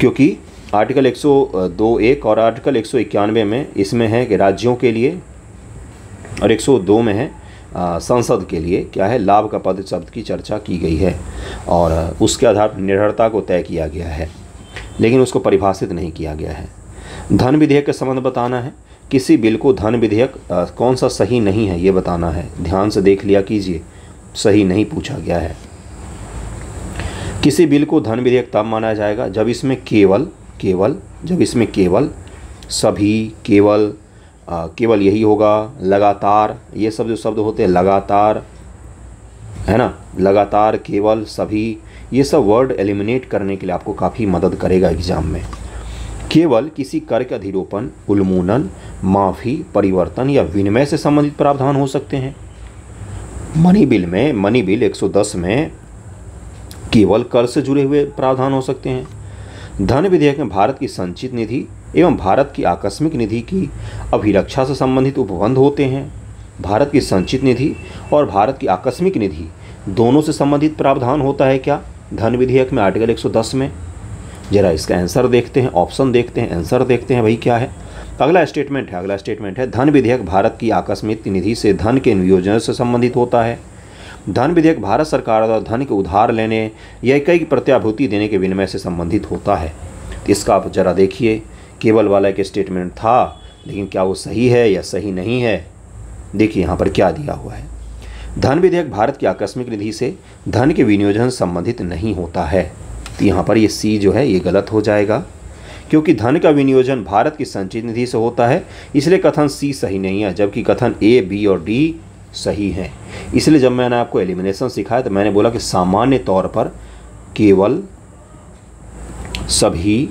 क्योंकि आर्टिकल 102 एक और आर्टिकल एक सौ इक्यानवे में इसमें है कि राज्यों के लिए और 102 में है संसद के लिए क्या है? लाभ का पद शब्द की चर्चा की गई है और उसके आधार पर निर्भरता को तय किया गया है। लेकिन उसको परिभाषित नहीं किया गया है। धन विधेयक के संबंध बताना है। किसी बिल को धन विधेयक कौन सा सही नहीं है ये बताना है। ध्यान से देख लिया कीजिए। सही नहीं पूछा गया है। किसी बिल को धन विधेयक तब माना जाएगा जब इसमें केवल केवल जब इसमें केवल सभी केवल आ, केवल यही होगा लगातार ये सब जो शब्द होते हैं लगातार है ना? लगातार केवल सभी ये सब वर्ड एलिमिनेट करने के लिए आपको काफ़ी मदद करेगा एग्ज़ाम में। केवल किसी कर के अधिरोपण, उन्मूलन, माफ़ी, परिवर्तन या विनिमय से संबंधित प्रावधान हो सकते हैं। मनी बिल में, मनी बिल 110 में केवल कर से जुड़े हुए प्रावधान हो सकते हैं। धन विधेयक में भारत की संचित निधि एवं भारत की आकस्मिक निधि की अभिरक्षा से संबंधित उपबंध होते हैं। भारत की संचित निधि और भारत की आकस्मिक निधि दोनों से संबंधित प्रावधान होता है क्या? धन विधेयक में आर्टिकल 110 में। जरा इसका आंसर देखते हैं, ऑप्शन देखते हैं, आंसर देखते हैं भाई क्या है। अगला स्टेटमेंट है, अगला स्टेटमेंट है, धन विधेयक भारत की आकस्मिक निधि से धन के नियोजन से संबंधित होता है। धन विधेयक भारत सरकार द्वारा धन के उधार लेने या कई प्रत्याभूति देने के विनिमय से संबंधित होता है। इसका आप ज़रा देखिए, केवल वाला एक स्टेटमेंट था, लेकिन क्या वो सही है या सही नहीं है? देखिए यहाँ पर क्या दिया हुआ है। धन विधेयक भारत की आकस्मिक निधि से धन के विनियोजन संबंधित नहीं होता है। तो यहाँ पर ये सी जो है, ये गलत हो जाएगा। क्योंकि धन का विनियोजन भारत की संचित निधि से होता है, इसलिए कथन सी सही नहीं है, जबकि कथन ए बी और डी सही हैं। इसलिए जब मैंने आपको एलिमिनेशन सिखाया तो मैंने बोला कि सामान्य तौर पर केवल सभी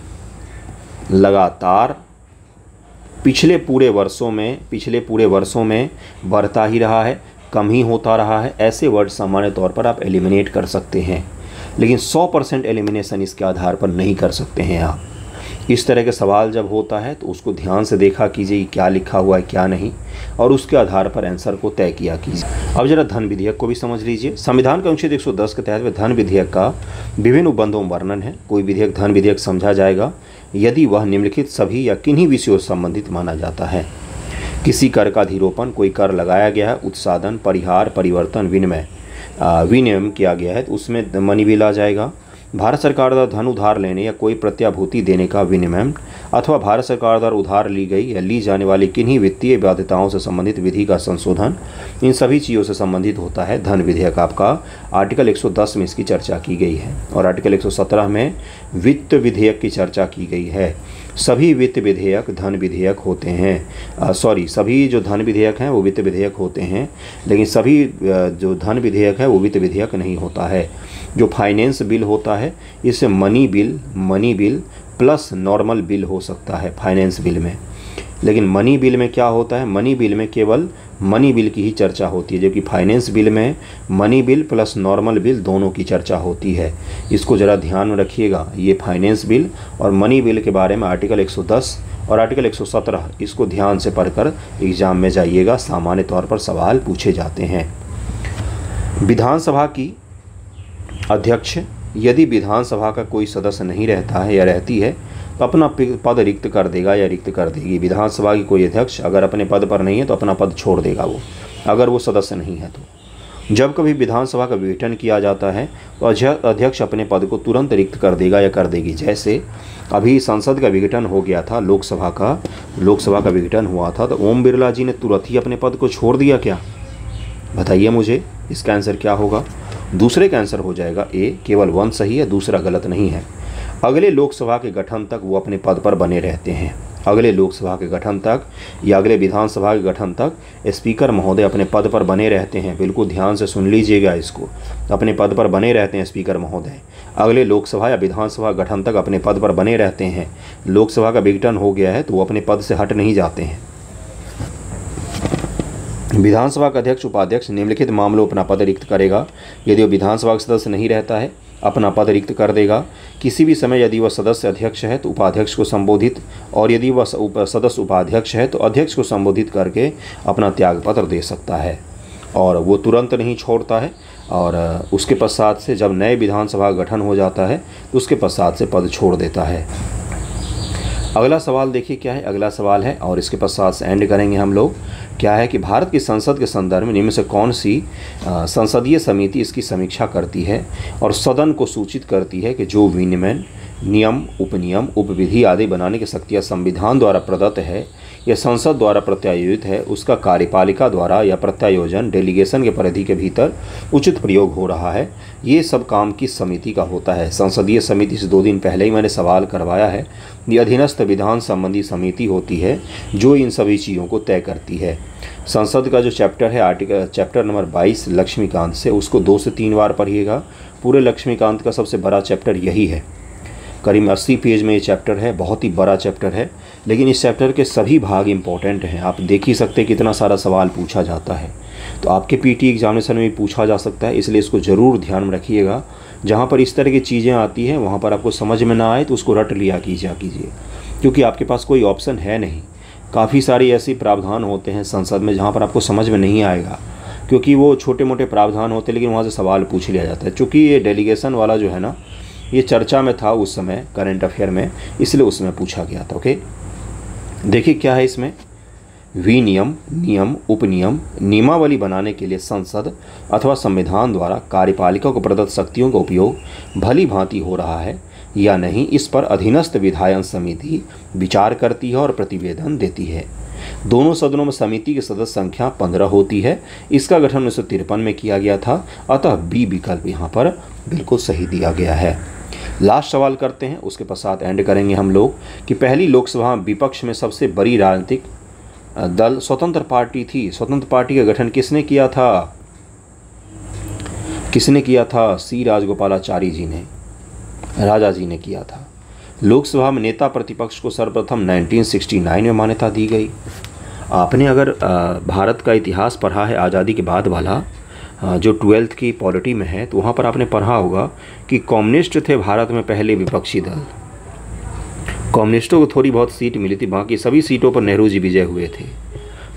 लगातार पिछले पूरे वर्षों में, पिछले पूरे वर्षों में बढ़ता ही रहा है। कम ही होता रहा है। ऐसे वर्ड सामान्य तौर पर आप एलिमिनेट कर सकते हैं, लेकिन 100 परसेंट एलिमिनेशन इसके आधार पर नहीं कर सकते हैं आप। इस तरह के सवाल जब होता है तो उसको ध्यान से देखा कीजिए क्या लिखा हुआ है, क्या नहीं, और उसके आधार पर आंसर को तय किया कीजिए। अब जरा धन विधेयक को भी समझ लीजिए। संविधान का अनुच्छेद 110 के तहत धन विधेयक का विभिन्न उपबंधों में वर्णन है। कोई विधेयक धन विधेयक समझा जाएगा, यदि वह निम्नलिखित सभी या किन्हीं विषयों से संबंधित माना जाता है। किसी कर का धीरोपन, कोई कर लगाया गया है उत्साधन परिहार, परिवर्तन, विनिमय। विनियम किया गया है तो उसमें मनी बिल आ जाएगा। भारत सरकार द्वारा धन उधार लेने या कोई प्रत्याभूति देने का विनिमय अथवा भारत सरकार द्वारा उधार ली गई या ली जाने वाली किन्हीं वित्तीय बाध्यताओं से संबंधित विधि का संशोधन, इन सभी चीज़ों से संबंधित होता है धन विधेयक आपका। आर्टिकल 110 में इसकी चर्चा की गई है और आर्टिकल 117 में वित्त विधेयक की चर्चा की गई है। सभी वित्त विधेयक धन विधेयक होते हैं। सॉरी सभी जो धन विधेयक हैं, वो वित्त विधेयक होते हैं, लेकिन सभी जो धन विधेयक है, वो वित्त विधेयक नहीं होता है। जो फाइनेंस बिल होता है इससे money bill money bill plus normal bill हो सकता है फाइनेंस बिल में। लेकिन मनी बिल में क्या होता है? मनी बिल में केवल मनी बिल की ही चर्चा होती है, जबकि फाइनेंस बिल में money bill plus normal bill दोनों की चर्चा होती है। इसको ज़रा ध्यान में रखिएगा, ये फाइनेंस बिल और मनी बिल के बारे में आर्टिकल 110 और आर्टिकल 117 इसको ध्यान से पढ़कर एग्ज़ाम में जाइएगा, सामान्य तौर पर सवाल पूछे जाते हैं। विधानसभा की अध्यक्ष, यदि विधानसभा का कोई सदस्य नहीं रहता है या रहती है अपना पद रिक्त कर देगा या रिक्त कर देगी। विधानसभा की कोई अध्यक्ष अगर अपने पद पर नहीं है तो अपना पद छोड़ देगा वो, अगर वो सदस्य नहीं है तो। जब कभी विधानसभा का विघटन किया जाता है तो अध्यक्ष अपने पद को तुरंत रिक्त कर देगा या कर देगी। जैसे अभी संसद का विघटन हो गया था, लोकसभा का लोकसभा का विघटन हुआ था तो ओम बिरला जी ने तुरंत ही अपने पद को छोड़ दिया क्या? बताइए मुझे, इसका आंसर क्या होगा? दूसरे का आंसर हो जाएगा ए, केवल वन सही है, दूसरा गलत नहीं है। अगले लोकसभा के गठन तक वो अपने पद पर बने रहते हैं। अगले लोकसभा के गठन तक या अगले विधानसभा के गठन तक स्पीकर महोदय अपने पद पर बने रहते हैं। बिल्कुल ध्यान से सुन लीजिएगा इसको। अपने पद पर बने रहते हैं स्पीकर महोदय। अगले लोकसभा या विधानसभा गठन तक अपने पद पर बने रहते हैं। लोकसभा का विघटन हो गया है तो वो अपने पद से हट नहीं जाते हैं। विधानसभा का अध्यक्ष उपाध्यक्ष निम्नलिखित मामलों अपना पद रिक्त करेगा। यदि वो विधानसभा का सदस्य नहीं रहता है अपना पद रिक्त कर देगा। किसी भी समय यदि वह सदस्य अध्यक्ष है तो उपाध्यक्ष को संबोधित, और यदि वह सदस्य उपाध्यक्ष है तो अध्यक्ष को संबोधित करके अपना त्यागपत्र दे सकता है, और वो तुरंत नहीं छोड़ता है, और उसके पश्चात से जब नए विधानसभा गठन हो जाता है तो उसके पश्चात से पद छोड़ देता है। अगला सवाल देखिए, क्या है? अगला सवाल है, और इसके पश्चात एंड करेंगे हम लोग। क्या है कि भारत की संसद के संदर्भ में निम्न से कौन सी संसदीय समिति इसकी समीक्षा करती है और सदन को सूचित करती है कि जो विनिमय नियम, उपनियम, उपविधि आदि बनाने की शक्तियाँ संविधान द्वारा प्रदत्त है या संसद द्वारा प्रत्यायोजित है, उसका कार्यपालिका द्वारा या प्रत्यायोजन, डेलीगेशन के परिधि के भीतर उचित प्रयोग हो रहा है। ये सब काम किस समिति का होता है? संसदीय समिति से दो दिन पहले ही मैंने सवाल करवाया है। ये अधीनस्थ विधान संबंधी समिति होती है जो इन सभी चीज़ों को तय करती है। संसद का जो चैप्टर है आर्टिकल चैप्टर नंबर 22 लक्ष्मीकांत से, उसको दो से तीन बार पढ़िएगा। पूरे लक्ष्मीकांत का सबसे बड़ा चैप्टर यही है। करीब अस्सी पेज में ये चैप्टर है, बहुत ही बड़ा चैप्टर है, लेकिन इस चैप्टर के सभी भाग इंपॉर्टेंट हैं। आप देख ही सकते हैं कितना सारा सवाल पूछा जाता है। तो आपके पीटी एग्जामिनेशन में भी पूछा जा सकता है, इसलिए इसको ज़रूर ध्यान में रखिएगा। जहाँ पर इस तरह की चीज़ें आती हैं, वहाँ पर आपको समझ में ना आए तो उसको रट लिया कीजिए कीजिए, क्योंकि आपके पास कोई ऑप्शन है नहीं। काफ़ी सारी ऐसी प्रावधान होते हैं संसद में जहाँ पर आपको समझ में नहीं आएगा, क्योंकि वो छोटे मोटे प्रावधान होते हैं, लेकिन वहाँ से सवाल पूछ लिया जाता है। चूँकि ये डेलीगेशन वाला जो है ना ये चर्चा में था उस समय करंट अफेयर में, इसलिए उसमें पूछा गया था ओके देखिए क्या है इसमें। विनियम, नियम, उपनियम, नियमावली बनाने के लिए संसद अथवा संविधान द्वारा कार्यपालिका को प्रदत्त शक्तियों का उपयोग भली भांति हो रहा है या नहीं, इस पर अधीनस्थ विधायन समिति विचार करती है और प्रतिवेदन देती है। दोनों सदनों में समिति की सदस्य संख्या पंद्रह होती है। इसका गठन उन्नीस में किया गया था, अतः बी विकल्प यहाँ पर बिल्कुल सही दिया गया है। लास्ट सवाल करते हैं, उसके पश्चात एंड करेंगे हम लोग कि पहली लोकसभा विपक्ष में सबसे बड़ी राजनीतिक दल स्वतंत्र पार्टी थी। स्वतंत्र पार्टी का गठन किसने किया था? किसने किया था? सी राजगोपालाचारी जी ने, राजा जी ने किया था। लोकसभा में नेता प्रतिपक्ष को सर्वप्रथम 1969 में मान्यता दी गई। आपने अगर भारत का इतिहास पढ़ा है, आज़ादी के बाद वाला जो ट्वेल्थ की पॉलिटी में है तो वहाँ पर आपने पढ़ा होगा कि कम्युनिस्ट थे भारत में पहले विपक्षी दल। कम्युनिस्टों को थोड़ी बहुत सीट मिली थी, बाकी सभी सीटों पर नेहरू जी विजय हुए थे।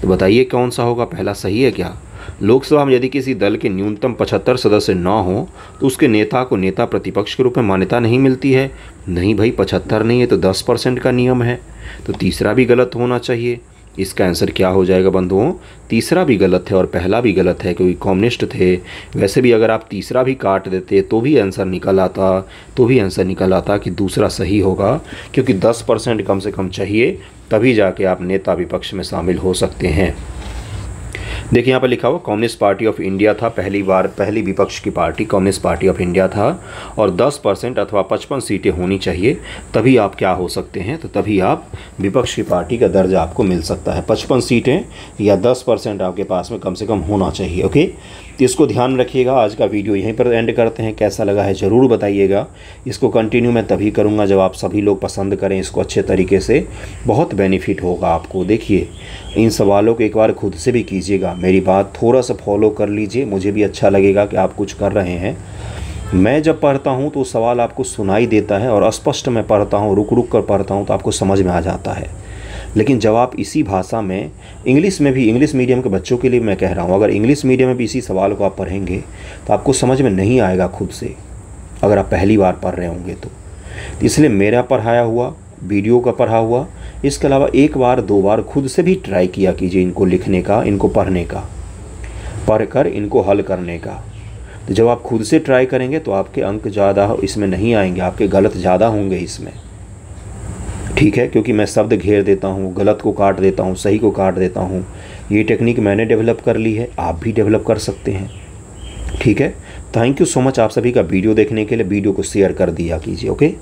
तो बताइए कौन सा होगा, पहला सही है क्या? लोकसभा में यदि किसी दल के न्यूनतम पचहत्तर सदस्य न हो तो उसके नेता को नेता प्रतिपक्ष के रूप में मान्यता नहीं मिलती है। नहीं भाई, पचहत्तर नहीं है तो दस परसेंट का नियम है। तो तीसरा भी गलत होना चाहिए। इसका आंसर क्या हो जाएगा बंधुओं? तीसरा भी गलत है और पहला भी गलत है क्योंकि कॉम्युनिस्ट थे। वैसे भी अगर आप तीसरा भी काट देते तो भी आंसर निकल आता तो भी आंसर निकल आता कि दूसरा सही होगा, क्योंकि 10 परसेंट कम से कम चाहिए, तभी जाके आप नेता विपक्ष में शामिल हो सकते हैं। देखिए, यहाँ पर लिखा हुआ, कम्युनिस्ट पार्टी ऑफ़ इंडिया था, पहली बार, पहली विपक्ष की party communist party of India था, और 10 परसेंट अथवा 55 सीटें होनी चाहिए, तभी आप क्या हो सकते हैं तो तभी आप विपक्ष की पार्टी का दर्जा आपको मिल सकता है। 55 सीटें या 10 परसेंट आपके पास में कम से कम होना चाहिए, ओके? तो इसको ध्यान रखिएगा, आज का वीडियो यहीं पर एंड करते हैं। कैसा लगा है ज़रूर बताइएगा। इसको कंटिन्यू मैं तभी करूँगा जब आप सभी लोग पसंद करें, इसको अच्छे तरीके से। बहुत बेनिफिट होगा आपको। देखिए, इन सवालों को एक बार खुद से भी कीजिएगा। मेरी बात थोड़ा सा फॉलो कर लीजिए, मुझे भी अच्छा लगेगा कि आप कुछ कर रहे हैं। मैं जब पढ़ता हूँ तो सवाल आपको सुनाई देता है और स्पष्ट मैं पढ़ता हूँ रुक रुक कर पढ़ता हूँ तो आपको समझ में आ जाता है। लेकिन जब आप इसी भाषा में, इंग्लिश में भी, इंग्लिश मीडियम के बच्चों के लिए मैं कह रहा हूँ, अगर इंग्लिश मीडियम में भी इसी सवाल को आप पढ़ेंगे तो आपको समझ में नहीं आएगा खुद से, अगर आप पहली बार पढ़ रहे होंगे तो। इसलिए मेरा पढ़ाया हुआ, वीडियो का पढ़ा हुआ इसके अलावा एक बार, दो बार खुद से भी ट्राई किया कीजिए इनको लिखने का, इनको पढ़ने का पढ़ कर इनको हल करने का। तो जब आप खुद से ट्राई करेंगे तो आपके अंक ज़्यादा इसमें नहीं आएँगे, आपके गलत ज़्यादा होंगे इसमें। ठीक है? क्योंकि मैं शब्द घेर देता हूँ, गलत को काट देता हूँ, सही को काट देता हूँ। ये टेक्निक मैंने डेवलप कर ली है, आप भी डेवलप कर सकते हैं। ठीक है? थैंक यू सो मच आप सभी का वीडियो देखने के लिए, वीडियो को शेयर कर दिया कीजिए ओके